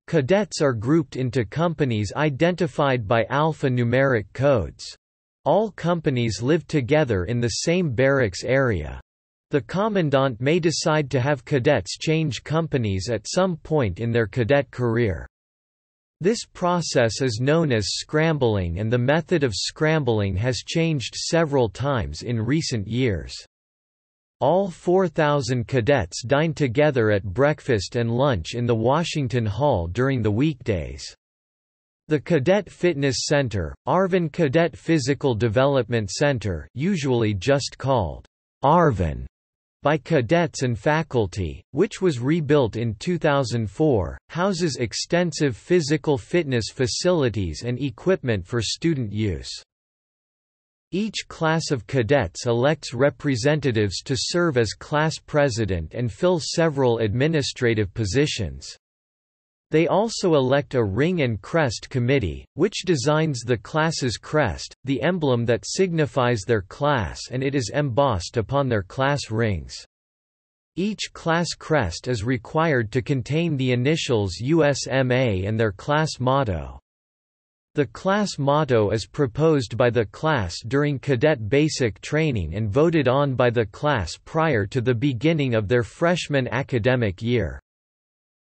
Cadets are grouped into companies identified by alphanumeric codes. All companies live together in the same barracks area. The commandant may decide to have cadets change companies at some point in their cadet career. This process is known as scrambling and the method of scrambling has changed several times in recent years. All 4,000 cadets dine together at breakfast and lunch in the Washington Hall during the weekdays. The Cadet Fitness Center, Arvin Cadet Physical Development Center usually just called Arvin by cadets and faculty, which was rebuilt in 2004, houses extensive physical fitness facilities and equipment for student use. Each class of cadets elects representatives to serve as class president and fill several administrative positions. They also elect a ring and crest committee, which designs the class's crest, the emblem that signifies their class and it is embossed upon their class rings. Each class crest is required to contain the initials USMA and their class motto. The class motto is proposed by the class during cadet basic training and voted on by the class prior to the beginning of their freshman academic year.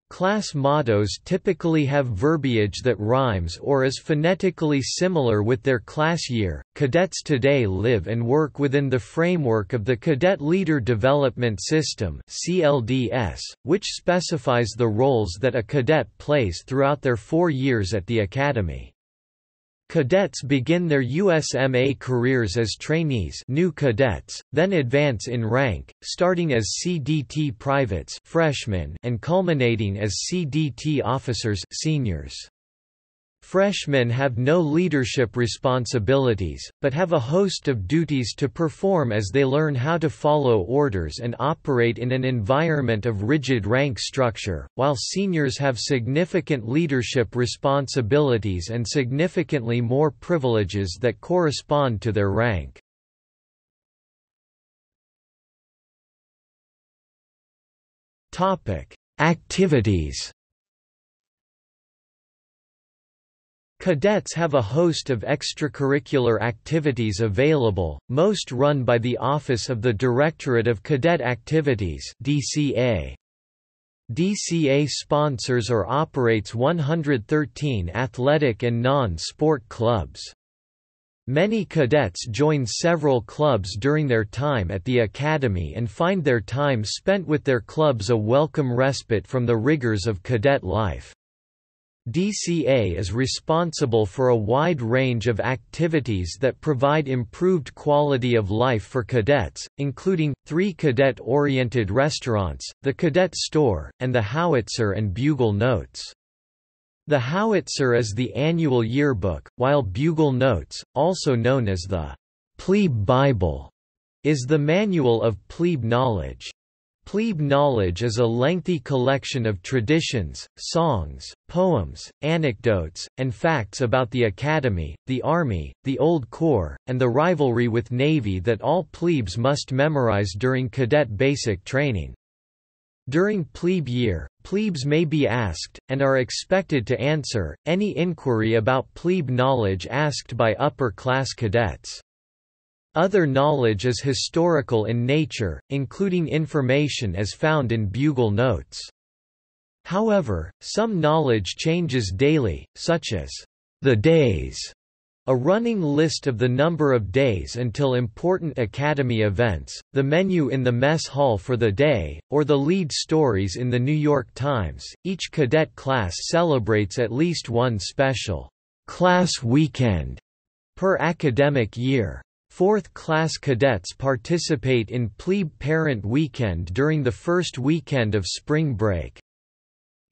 Class mottos typically have verbiage that rhymes or is phonetically similar with their class year. Cadets today live and work within the framework of the Cadet Leader Development System (CLDS), which specifies the roles that a cadet plays throughout their 4 years at the academy. Cadets begin their USMA careers as trainees new cadets, then advance in rank, starting as CDT privates freshmen and culminating as CDT officers seniors. Freshmen have no leadership responsibilities, but have a host of duties to perform as they learn how to follow orders and operate in an environment of rigid rank structure, while seniors have significant leadership responsibilities and significantly more privileges that correspond to their rank. Activities Cadets have a host of extracurricular activities available, most run by the Office of the Directorate of Cadet Activities DCA. DCA sponsors or operates 113 athletic and non-sport clubs. Many cadets join several clubs during their time at the academy and find their time spent with their clubs a welcome respite from the rigors of cadet life. DCA is responsible for a wide range of activities that provide improved quality of life for cadets, including, three cadet-oriented restaurants, the Cadet Store, and the Howitzer and Bugle Notes. The Howitzer is the annual yearbook, while Bugle Notes, also known as the Plebe Bible, is the manual of plebe knowledge. Plebe knowledge is a lengthy collection of traditions, songs, poems, anecdotes, and facts about the Academy, the Army, the Old Corps, and the rivalry with Navy that all plebes must memorize during cadet basic training. During plebe year, plebes may be asked, and are expected to answer, any inquiry about plebe knowledge asked by upper class cadets. Other knowledge is historical in nature, including information as found in bugle notes. However, some knowledge changes daily, such as the days, a running list of the number of days until important academy events, the menu in the mess hall for the day, or the lead stories in the New York Times. Each cadet class celebrates at least one special class weekend per academic year. Fourth-class cadets participate in Plebe Parent Weekend during the first weekend of spring break.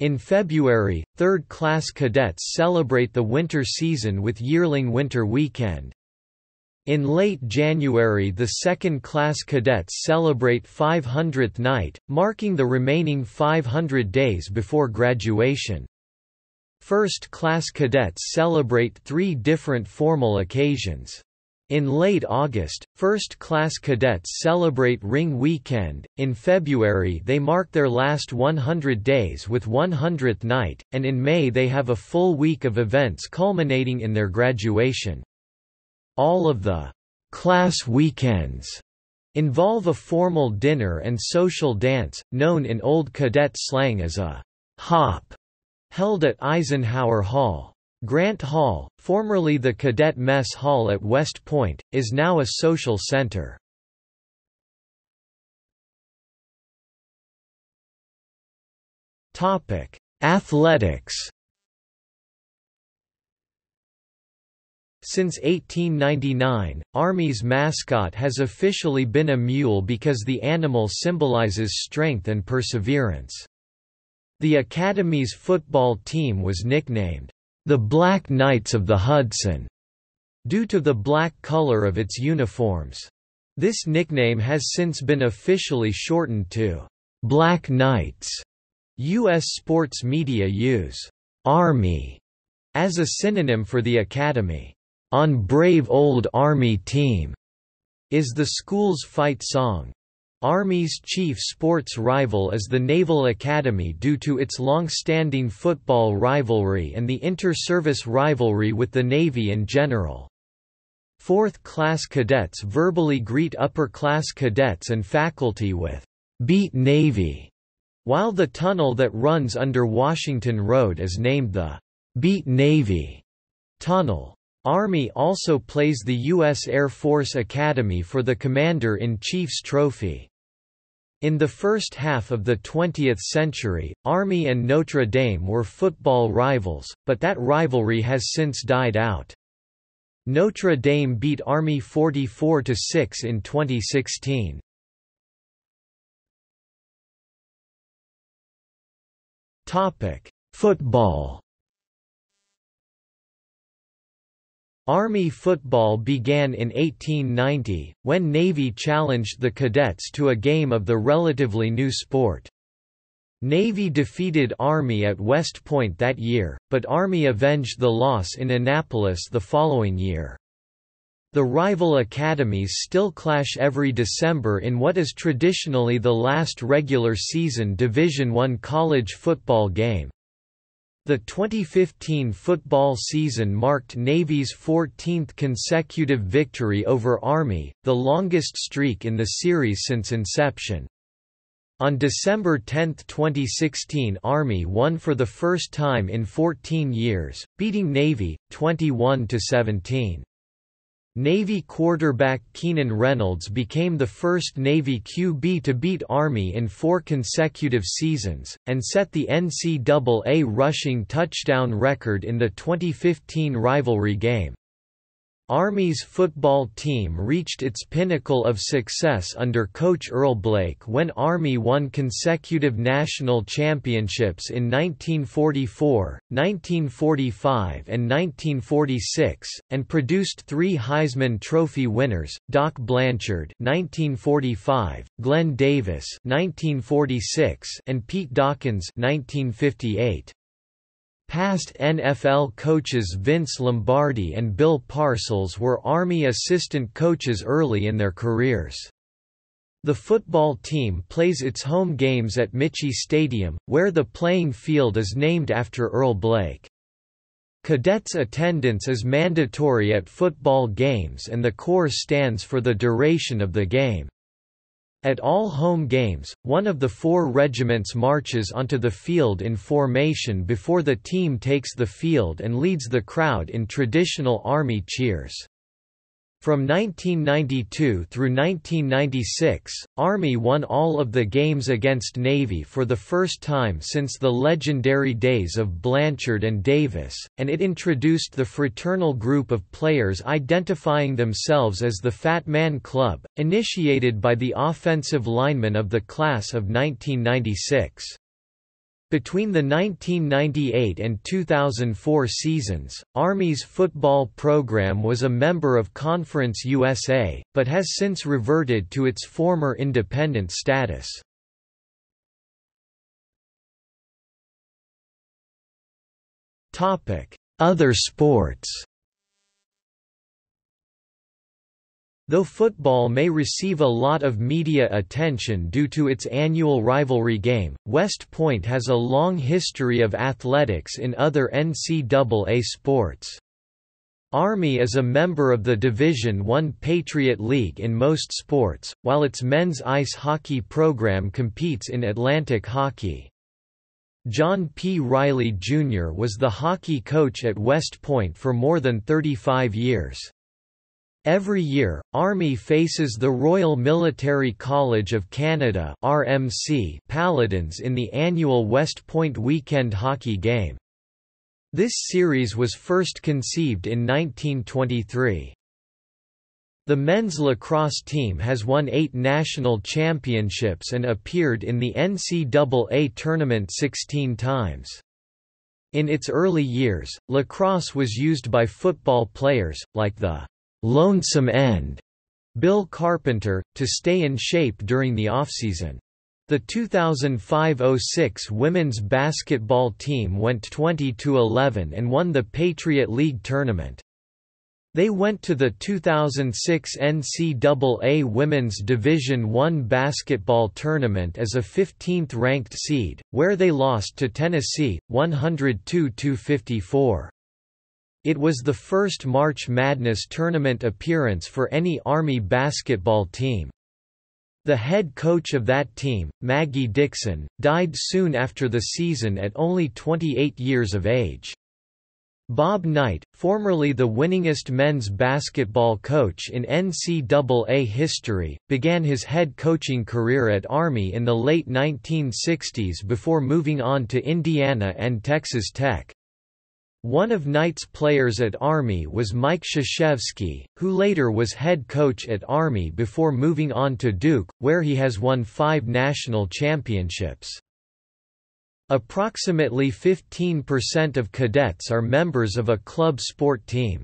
In February, third-class cadets celebrate the winter season with Yearling Winter Weekend. In late January the second-class cadets celebrate 500th night, marking the remaining 500 days before graduation. First-class cadets celebrate three different formal occasions. In late August, first-class cadets celebrate Ring Weekend, in February they mark their last 100 days with 100th night, and in May they have a full week of events culminating in their graduation. All of the «class weekends» involve a formal dinner and social dance, known in Old Cadet slang as a «hop», held at Eisenhower Hall. Grant Hall, formerly the Cadet Mess Hall at West Point, is now a social center. Topic: Athletics Since 1899, Army's mascot has officially been a mule because the animal symbolizes strength and perseverance. The Academy's football team was nicknamed the Black Knights of the Hudson, due to the black color of its uniforms. This nickname has since been officially shortened to Black Knights. U.S. sports media use Army as a synonym for the Academy. On Brave Old Army Team is the school's fight song. Army's chief sports rival is the Naval Academy due to its long-standing football rivalry and the inter-service rivalry with the Navy in general. Fourth-class cadets verbally greet upper-class cadets and faculty with, "'Beat Navy'", while the tunnel that runs under Washington Road is named the "'Beat Navy' Tunnel. Army also plays the U.S. Air Force Academy for the Commander-in-Chief's Trophy. In the first half of the 20th century, Army and Notre Dame were football rivals, but that rivalry has since died out. Notre Dame beat Army 44–6 in 2016. Topic: Football Army football began in 1890, when Navy challenged the cadets to a game of the relatively new sport. Navy defeated Army at West Point that year, but Army avenged the loss in Annapolis the following year. The rival academies still clash every December in what is traditionally the last regular season Division I college football game. The 2015 football season marked Navy's 14th consecutive victory over Army, the longest streak in the series since inception. On December 10, 2016 Army won for the first time in 14 years, beating Navy, 21–17. Navy quarterback Keenan Reynolds became the first Navy QB to beat Army in four consecutive seasons, and set the NCAA rushing touchdown record in the 2015 rivalry game. Army's football team reached its pinnacle of success under coach Earl Blaik when Army won consecutive national championships in 1944, 1945 and 1946, and produced three Heisman Trophy winners, Doc Blanchard 1945, Glenn Davis 1946, and Pete Dawkins 1958. Past NFL coaches Vince Lombardi and Bill Parcells were Army assistant coaches early in their careers. The football team plays its home games at Michie Stadium, where the playing field is named after Earl Blaik. Cadets attendance is mandatory at football games and the corps stands for the duration of the game. At all home games, one of the four regiments marches onto the field in formation before the team takes the field and leads the crowd in traditional Army cheers. From 1992 through 1996, Army won all of the games against Navy for the first time since the legendary days of Blanchard and Davis, and it introduced the fraternal group of players identifying themselves as the Fat Man Club, initiated by the offensive linemen of the class of 1996. Between the 1998 and 2004 seasons, Army's football program was a member of Conference USA, but has since reverted to its former independent status. Other sports Though football may receive a lot of media attention due to its annual rivalry game, West Point has a long history of athletics in other NCAA sports. Army is a member of the Division I Patriot League in most sports, while its men's ice hockey program competes in Atlantic hockey. John P. Riley, Jr. was the hockey coach at West Point for more than 35 years. Every year, Army faces the Royal Military College of Canada RMC Paladins in the annual West Point weekend hockey game. This series was first conceived in 1923. The men's lacrosse team has won eight national championships and appeared in the NCAA tournament 16 times. In its early years, lacrosse was used by football players, like the Lonesome End, Bill Carpenter, to stay in shape during the offseason. The 2005–06 women's basketball team went 20–11 and won the Patriot League tournament. They went to the 2006 NCAA Women's Division I basketball tournament as a 15th-ranked seed, where they lost to Tennessee, 102–54. It was the first March Madness tournament appearance for any Army basketball team. The head coach of that team, Maggie Dixon, died soon after the season at only 28 years of age. Bob Knight, formerly the winningest men's basketball coach in NCAA history, began his head coaching career at Army in the late 1960s before moving on to Indiana and Texas Tech. One of Knight's players at Army was Mike Krzyzewski, who later was head coach at Army before moving on to Duke, where he has won five national championships. Approximately 15% of cadets are members of a club sport team.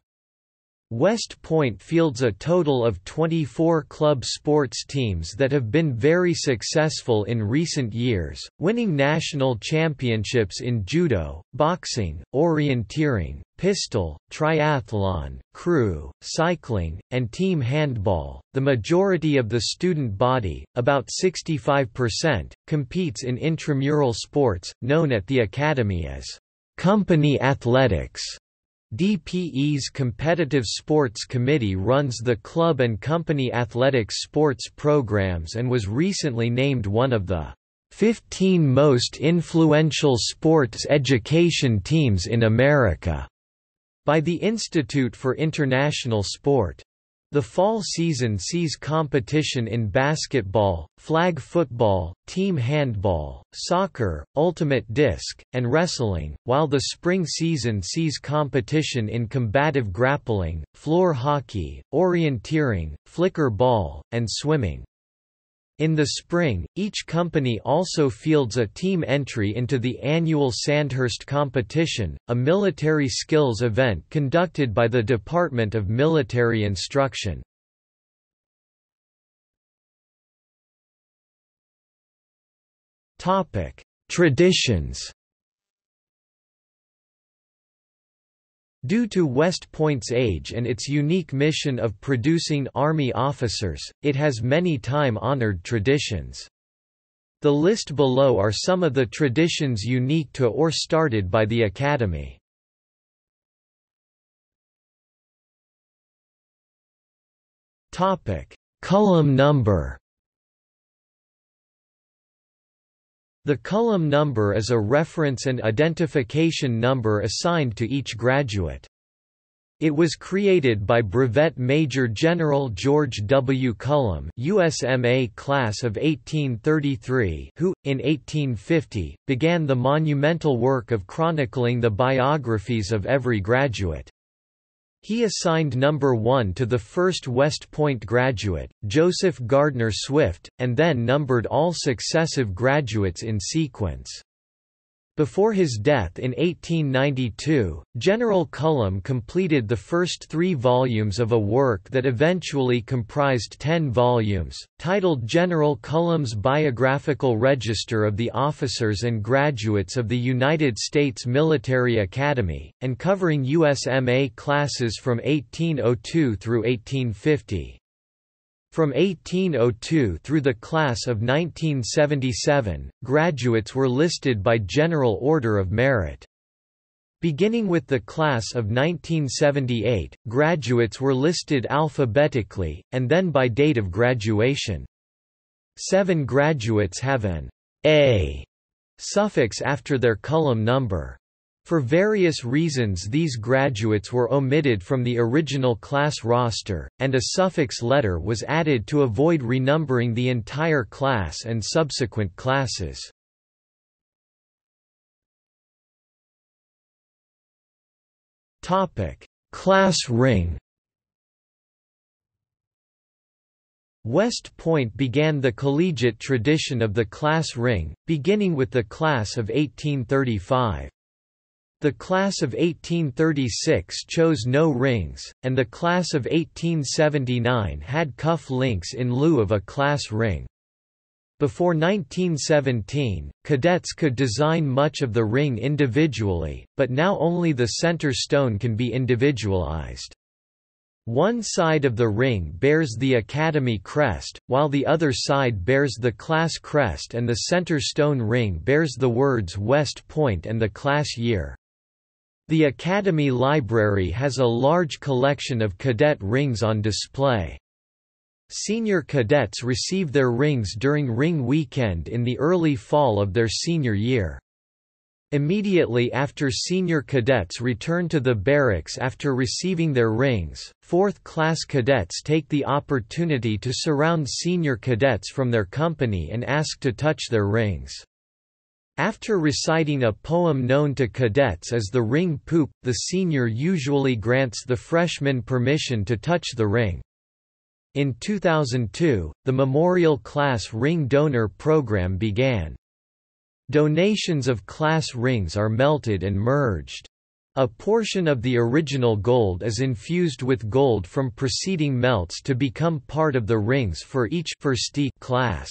West Point fields a total of 24 club sports teams that have been very successful in recent years, winning national championships in judo, boxing, orienteering, pistol, triathlon, crew, cycling, and team handball. The majority of the student body, about 65%, competes in intramural sports, known at the academy as company athletics. DPE's Competitive Sports Committee runs the club and company athletics sports programs and was recently named one of the 15 most influential sports education teams in America by the Institute for International Sport. The fall season sees competition in basketball, flag football, team handball, soccer, ultimate disc, and wrestling, while the spring season sees competition in combative grappling, floor hockey, orienteering, flicker ball, and swimming. In the spring, each company also fields a team entry into the annual Sandhurst competition, a military skills event conducted by the Department of Military Instruction. Traditions Due to West Point's age and its unique mission of producing Army officers, it has many time-honored traditions. The list below are some of the traditions unique to or started by the Academy. Cullum number The Cullum number is a reference and identification number assigned to each graduate. It was created by Brevet Major General George W. Cullum USMA class of 1833 who, in 1850, began the monumental work of chronicling the biographies of every graduate. He assigned number 1 to the first West Point graduate, Joseph Gardner Swift, and then numbered all successive graduates in sequence. Before his death in 1892, General Cullum completed the first three volumes of a work that eventually comprised ten volumes, titled General Cullum's Biographical Register of the Officers and Graduates of the United States Military Academy, and covering USMA classes from 1802 through 1850. From 1802 through the class of 1977, graduates were listed by General Order of Merit. Beginning with the class of 1978, graduates were listed alphabetically, and then by date of graduation. Seven graduates have an A suffix after their Cullum number. For various reasons these graduates were omitted from the original class roster, and a suffix letter was added to avoid renumbering the entire class and subsequent classes. class ring West Point began the collegiate tradition of the class ring, beginning with the class of 1835. The class of 1836 chose no rings, and the class of 1879 had cuff links in lieu of a class ring. Before 1917, cadets could design much of the ring individually, but now only the center stone can be individualized. One side of the ring bears the Academy crest, while the other side bears the class crest and the center stone ring bears the words West Point and the class year. The Academy Library has a large collection of cadet rings on display. Senior cadets receive their rings during ring weekend in the early fall of their senior year. Immediately after senior cadets return to the barracks after receiving their rings, fourth-class cadets take the opportunity to surround senior cadets from their company and ask to touch their rings. After reciting a poem known to cadets as the ring poop, the senior usually grants the freshman permission to touch the ring. In 2002, the Memorial Class Ring Donor Program began. Donations of class rings are melted and merged. A portion of the original gold is infused with gold from preceding melts to become part of the rings for each class.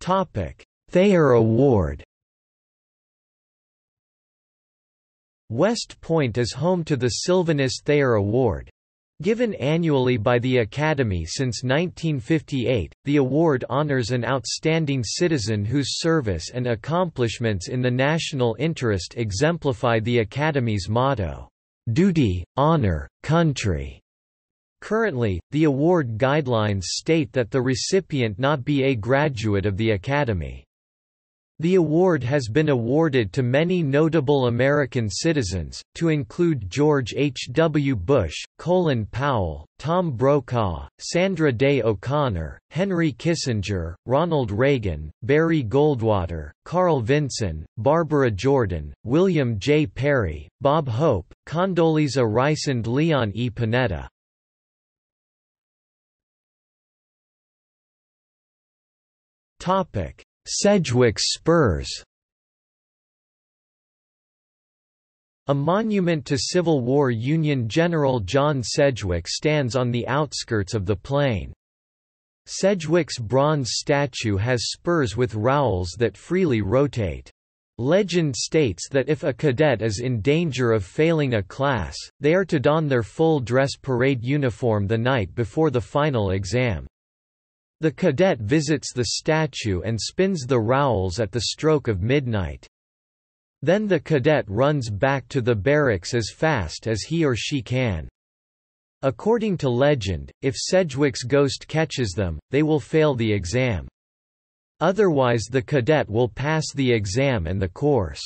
Topic: Thayer Award. West Point is home to the Sylvanus Thayer Award. Given annually by the Academy since 1958, the award honors an outstanding citizen whose service and accomplishments in the national interest exemplify the Academy's motto, "'Duty, Honor, Country'". Currently, the award guidelines state that the recipient not be a graduate of the Academy. The award has been awarded to many notable American citizens, to include George H. W. Bush, Colin Powell, Tom Brokaw, Sandra Day O'Connor, Henry Kissinger, Ronald Reagan, Barry Goldwater, Carl Vinson, Barbara Jordan, William J. Perry, Bob Hope, Condoleezza Rice and Leon E. Panetta. Topic Sedgwick Spurs A monument to Civil War Union General John Sedgwick stands on the outskirts of the plain. Sedgwick's bronze statue has spurs with rowels that freely rotate. Legend states that if a cadet is in danger of failing a class, they are to don their full dress parade uniform the night before the final exam. The cadet visits the statue and spins the rowels at the stroke of midnight. Then the cadet runs back to the barracks as fast as he or she can. According to legend, if Sedgwick's ghost catches them, they will fail the exam. Otherwise the cadet will pass the exam and the course.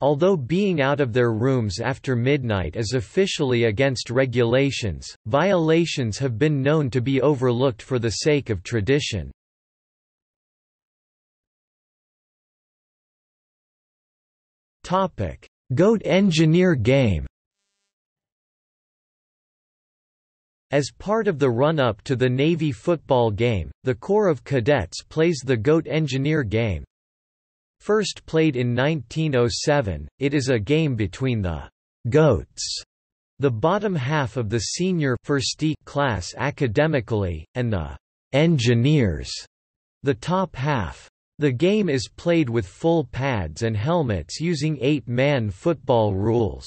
Although being out of their rooms after midnight is officially against regulations, violations have been known to be overlooked for the sake of tradition. Goat engineer game As part of the run-up to the Navy football game, the Corps of Cadets plays the Goat Engineer game. First played in 1907, it is a game between the «goats», the bottom half of the senior class academically, and the «engineers», the top half. The game is played with full pads and helmets using eight-man football rules.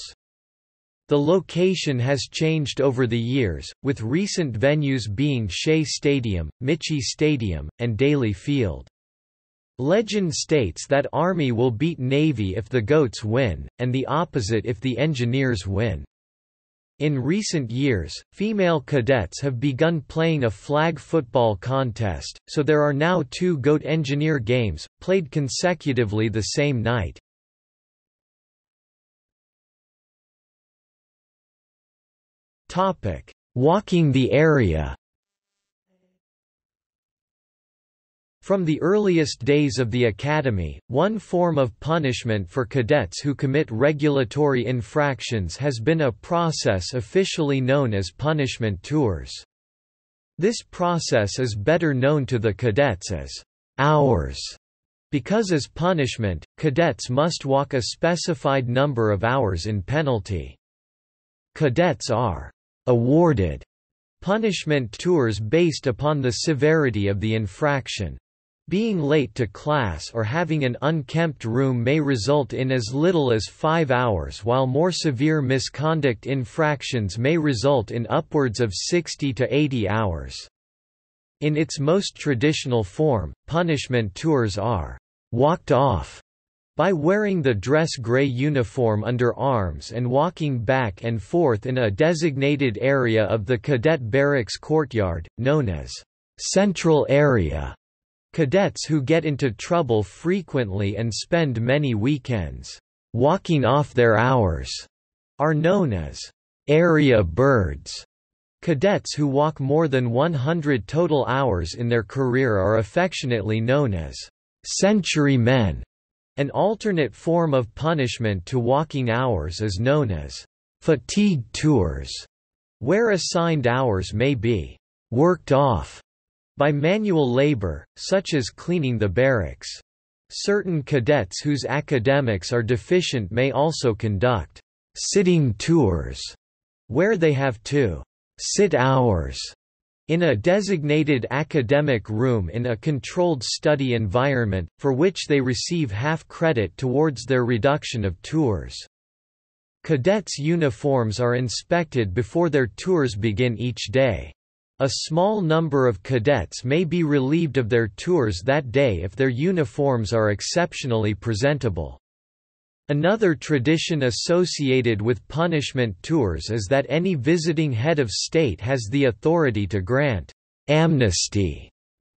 The location has changed over the years, with recent venues being Shea Stadium, Michie Stadium, and Daly Field. Legend states that Army will beat Navy if the Goats win, and the opposite if the Engineers win. In recent years, female cadets have begun playing a flag football contest, so there are now two GOAT Engineer games, played consecutively the same night. Walking the area From the earliest days of the Academy, one form of punishment for cadets who commit regulatory infractions has been a process officially known as punishment tours. This process is better known to the cadets as hours, because as punishment, cadets must walk a specified number of hours in penalty. Cadets are awarded punishment tours based upon the severity of the infraction. Being late to class or having an unkempt room may result in as little as five hours while more severe misconduct infractions may result in upwards of 60 to 80 hours. In its most traditional form, punishment tours are «walked off» by wearing the dress gray uniform under arms and walking back and forth in a designated area of the cadet barracks courtyard, known as «central area». Cadets who get into trouble frequently and spend many weekends walking off their hours are known as area birds. Cadets who walk more than 100 total hours in their career are affectionately known as century men. An alternate form of punishment to walking hours is known as fatigue tours, where assigned hours may be worked off by manual labor, such as cleaning the barracks. Certain cadets whose academics are deficient may also conduct sitting tours, where they have to sit hours in a designated academic room in a controlled study environment, for which they receive half credit towards their reduction of tours. Cadets' uniforms are inspected before their tours begin each day. A small number of cadets may be relieved of their tours that day if their uniforms are exceptionally presentable. Another tradition associated with punishment tours is that any visiting head of state has the authority to grant amnesty,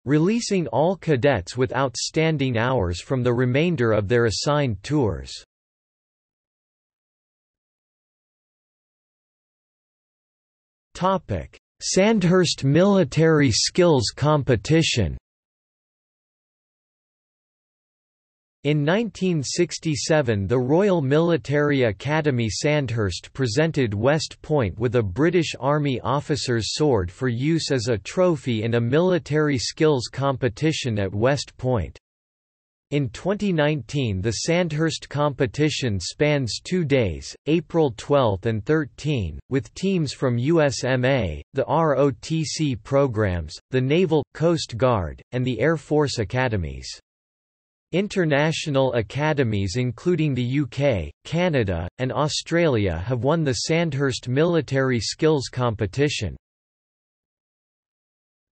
releasing all cadets with outstanding hours from the remainder of their assigned tours. Topic: Sandhurst Military Skills Competition In 1967 the Royal Military Academy Sandhurst presented West Point with a British Army officer's sword for use as a trophy in a military skills competition at West Point. In 2019 the Sandhurst competition spans two days, April 12 and 13, with teams from USMA, the ROTC programs, the Naval, Coast Guard, and the Air Force academies. International academies including the UK, Canada, and Australia have won the Sandhurst Military Skills Competition.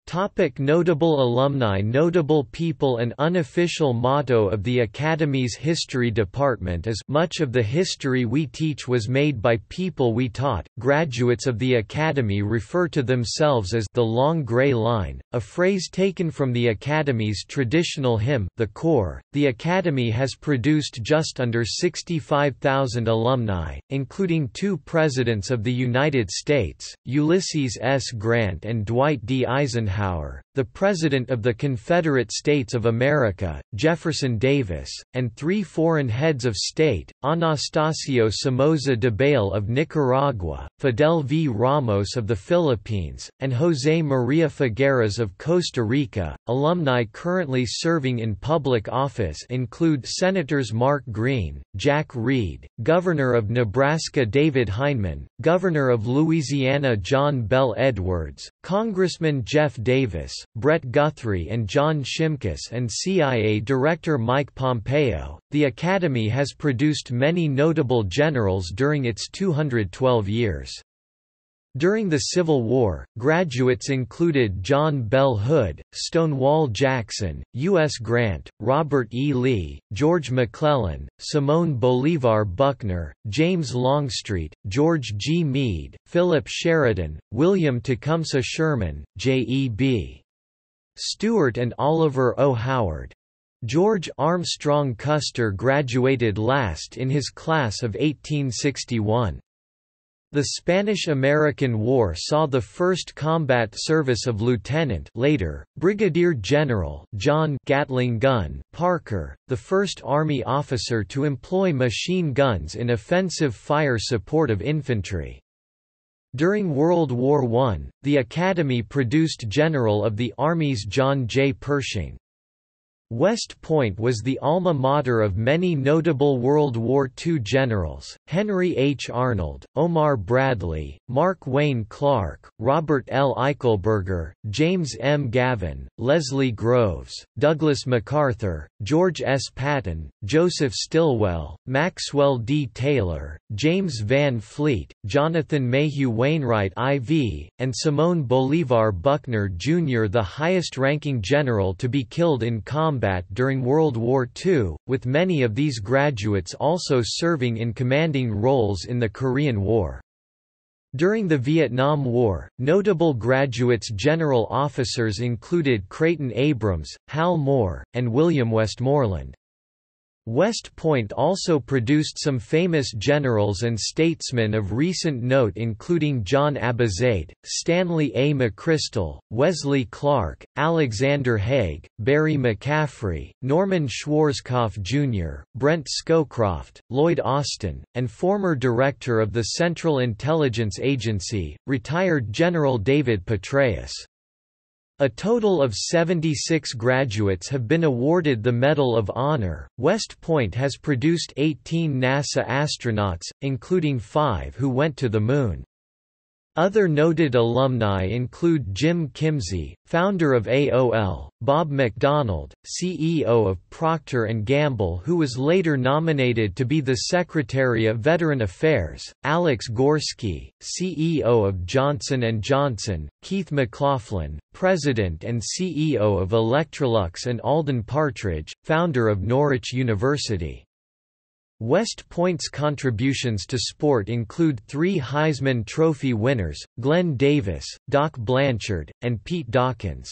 Topic notable alumni Notable people An unofficial motto of the Academy's History Department is Much of the history we teach was made by people we taught. Graduates of the Academy refer to themselves as the Long Grey Line, a phrase taken from the Academy's traditional hymn, The Corps. The Academy has produced just under 65,000 alumni, including two Presidents of the United States, Ulysses S. Grant and Dwight D. Eisenhower Eisenhower, the President of the Confederate States of America, Jefferson Davis, and three foreign heads of state, Anastasio Somoza Debayle of Nicaragua, Fidel V. Ramos of the Philippines, and José María Figueres of Costa Rica. Alumni currently serving in public office include Senators Mark Green, Jack Reed, Governor of Nebraska David Heineman, Governor of Louisiana John Bel Edwards, Congressman Jeff Davis, Brett Guthrie, and John Shimkus, and CIA Director Mike Pompeo. The Academy has produced many notable generals during its 212 years. During the Civil War, graduates included John Bell Hood, Stonewall Jackson, U.S. Grant, Robert E. Lee, George McClellan, Simón Bolívar Buckner, James Longstreet, George G. Meade, Philip Sheridan, William Tecumseh Sherman, J.E.B. Stuart and Oliver O. Howard. George Armstrong Custer graduated last in his class of 1861. The Spanish–American War saw the first combat service of Lieutenant later, Brigadier General John Gatling gun Parker, the first Army officer to employ machine guns in offensive fire support of infantry. During World War I, the Academy produced General of the Army's John J. Pershing. West Point was the alma mater of many notable World War II generals, Henry H. Arnold, Omar Bradley, Mark Wayne Clark, Robert L. Eichelberger, James M. Gavin, Leslie Groves, Douglas MacArthur, George S. Patton, Joseph Stilwell, Maxwell D. Taylor, James Van Fleet, Jonathan Mayhew Wainwright IV, and Simón Bolívar Buckner Jr. the highest-ranking general to be killed in combat combat during World War II, with many of these graduates also serving in commanding roles in the Korean War. During the Vietnam War, notable graduates general officers included Creighton Abrams, Hal Moore, and William Westmoreland. West Point also produced some famous generals and statesmen of recent note including John Abizaid, Stanley A. McChrystal, Wesley Clark, Alexander Haig, Barry McCaffrey, Norman Schwarzkopf Jr., Brent Scowcroft, Lloyd Austin, and former director of the Central Intelligence Agency, retired General David Petraeus. A total of 76 graduates have been awarded the Medal of Honor. West Point has produced 18 NASA astronauts, including five who went to the Moon. Other noted alumni include Jim Kimsey, founder of AOL, Bob McDonald, CEO of Procter & Gamble who was later nominated to be the Secretary of Veteran Affairs, Alex Gorsky, CEO of Johnson & Johnson, Keith McLaughlin, President and CEO of Electrolux and Alden Partridge, founder of Norwich University. West Point's contributions to sport include three Heisman Trophy winners, Glenn Davis, Doc Blanchard, and Pete Dawkins.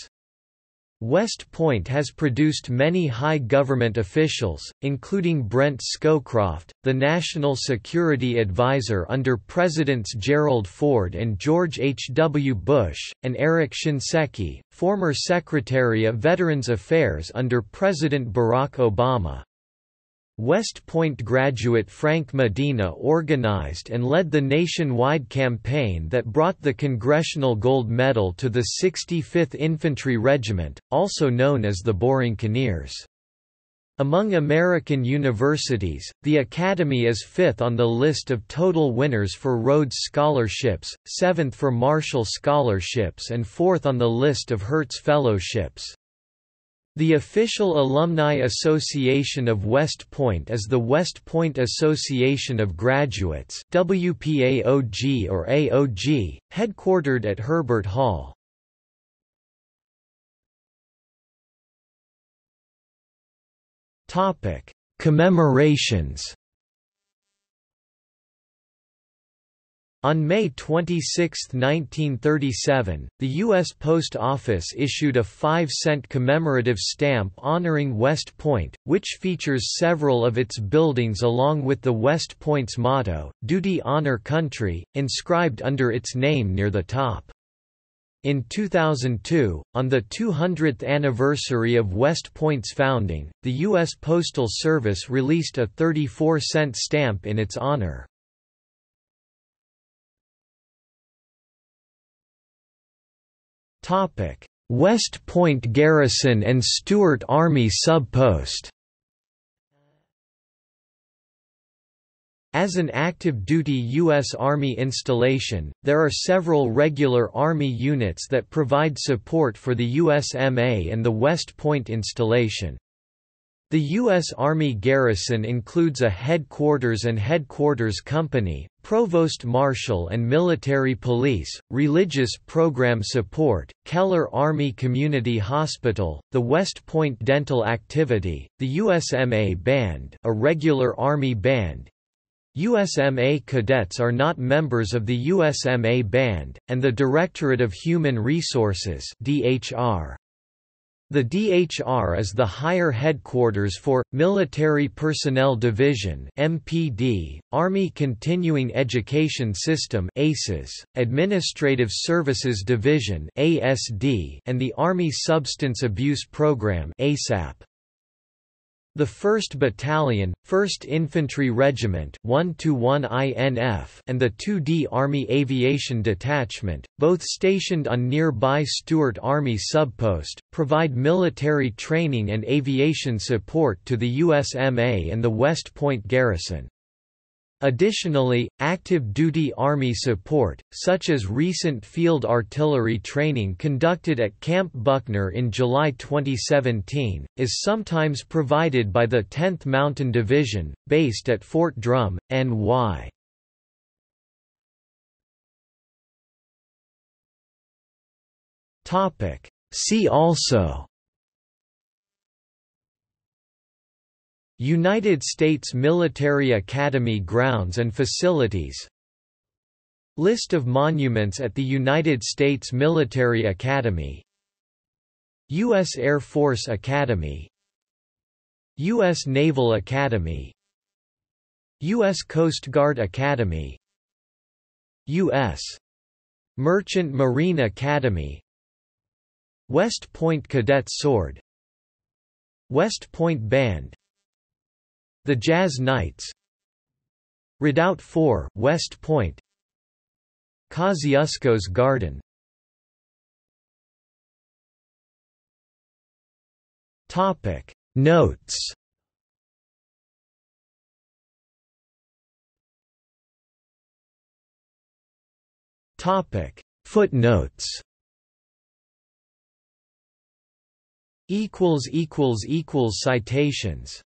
West Point has produced many high government officials, including Brent Scowcroft, the National Security Advisor under Presidents Gerald Ford and George H. W. Bush, and Eric Shinseki, former Secretary of Veterans Affairs under President Barack Obama. West Point graduate Frank Medina organized and led the nationwide campaign that brought the Congressional Gold Medal to the 65th Infantry Regiment, also known as the Borinqueneers. Among American universities, the Academy is fifth on the list of total winners for Rhodes Scholarships, seventh for Marshall Scholarships and fourth on the list of Hertz Fellowships. The official Alumni Association of West Point is the West Point Association of Graduates WPAOG or AOG, headquartered at Herbert Hall. Commemorations On May 26, 1937, the U.S. Post Office issued a 5-cent commemorative stamp honoring West Point, which features several of its buildings along with the West Point's motto, Duty Honor Country, inscribed under its name near the top. In 2002, on the 200th anniversary of West Point's founding, the U.S. Postal Service released a 34-cent stamp in its honor. West Point Garrison and Stewart Army Subpost As an active-duty U.S. Army installation, there are several regular Army units that provide support for the USMA and the West Point installation. The U.S. Army garrison includes a headquarters and headquarters company, provost marshal and military police, religious program support, Keller Army Community Hospital, the West Point Dental Activity, the USMA Band a regular Army band, USMA cadets are not members of the USMA Band, and the Directorate of Human Resources DHR. The DHR is the higher headquarters for Military Personnel Division (MPD), Army Continuing Education System (ACES), Administrative Services Division (ASD), and the Army Substance Abuse Program (ASAP). The 1st Battalion, 1st Infantry Regiment 121 INF and the 2D Army Aviation Detachment, both stationed on nearby Stewart Army Subpost, provide military training and aviation support to the USMA and the West Point Garrison. Additionally, active duty Army support, such as recent field artillery training conducted at Camp Buckner in July 2017, is sometimes provided by the 10th Mountain Division, based at Fort Drum, NY. See also United States Military Academy grounds and facilities List of monuments at the United States Military Academy U.S. Air Force Academy U.S. Naval Academy U.S. Coast Guard Academy U.S. Merchant Marine Academy West Point Cadet Sword West Point Band the Jazz Knights. Redoubt 4, West Point. Kosciuszko's Garden. Topic. Notes. Topic. Footnotes. Equals equals equals citations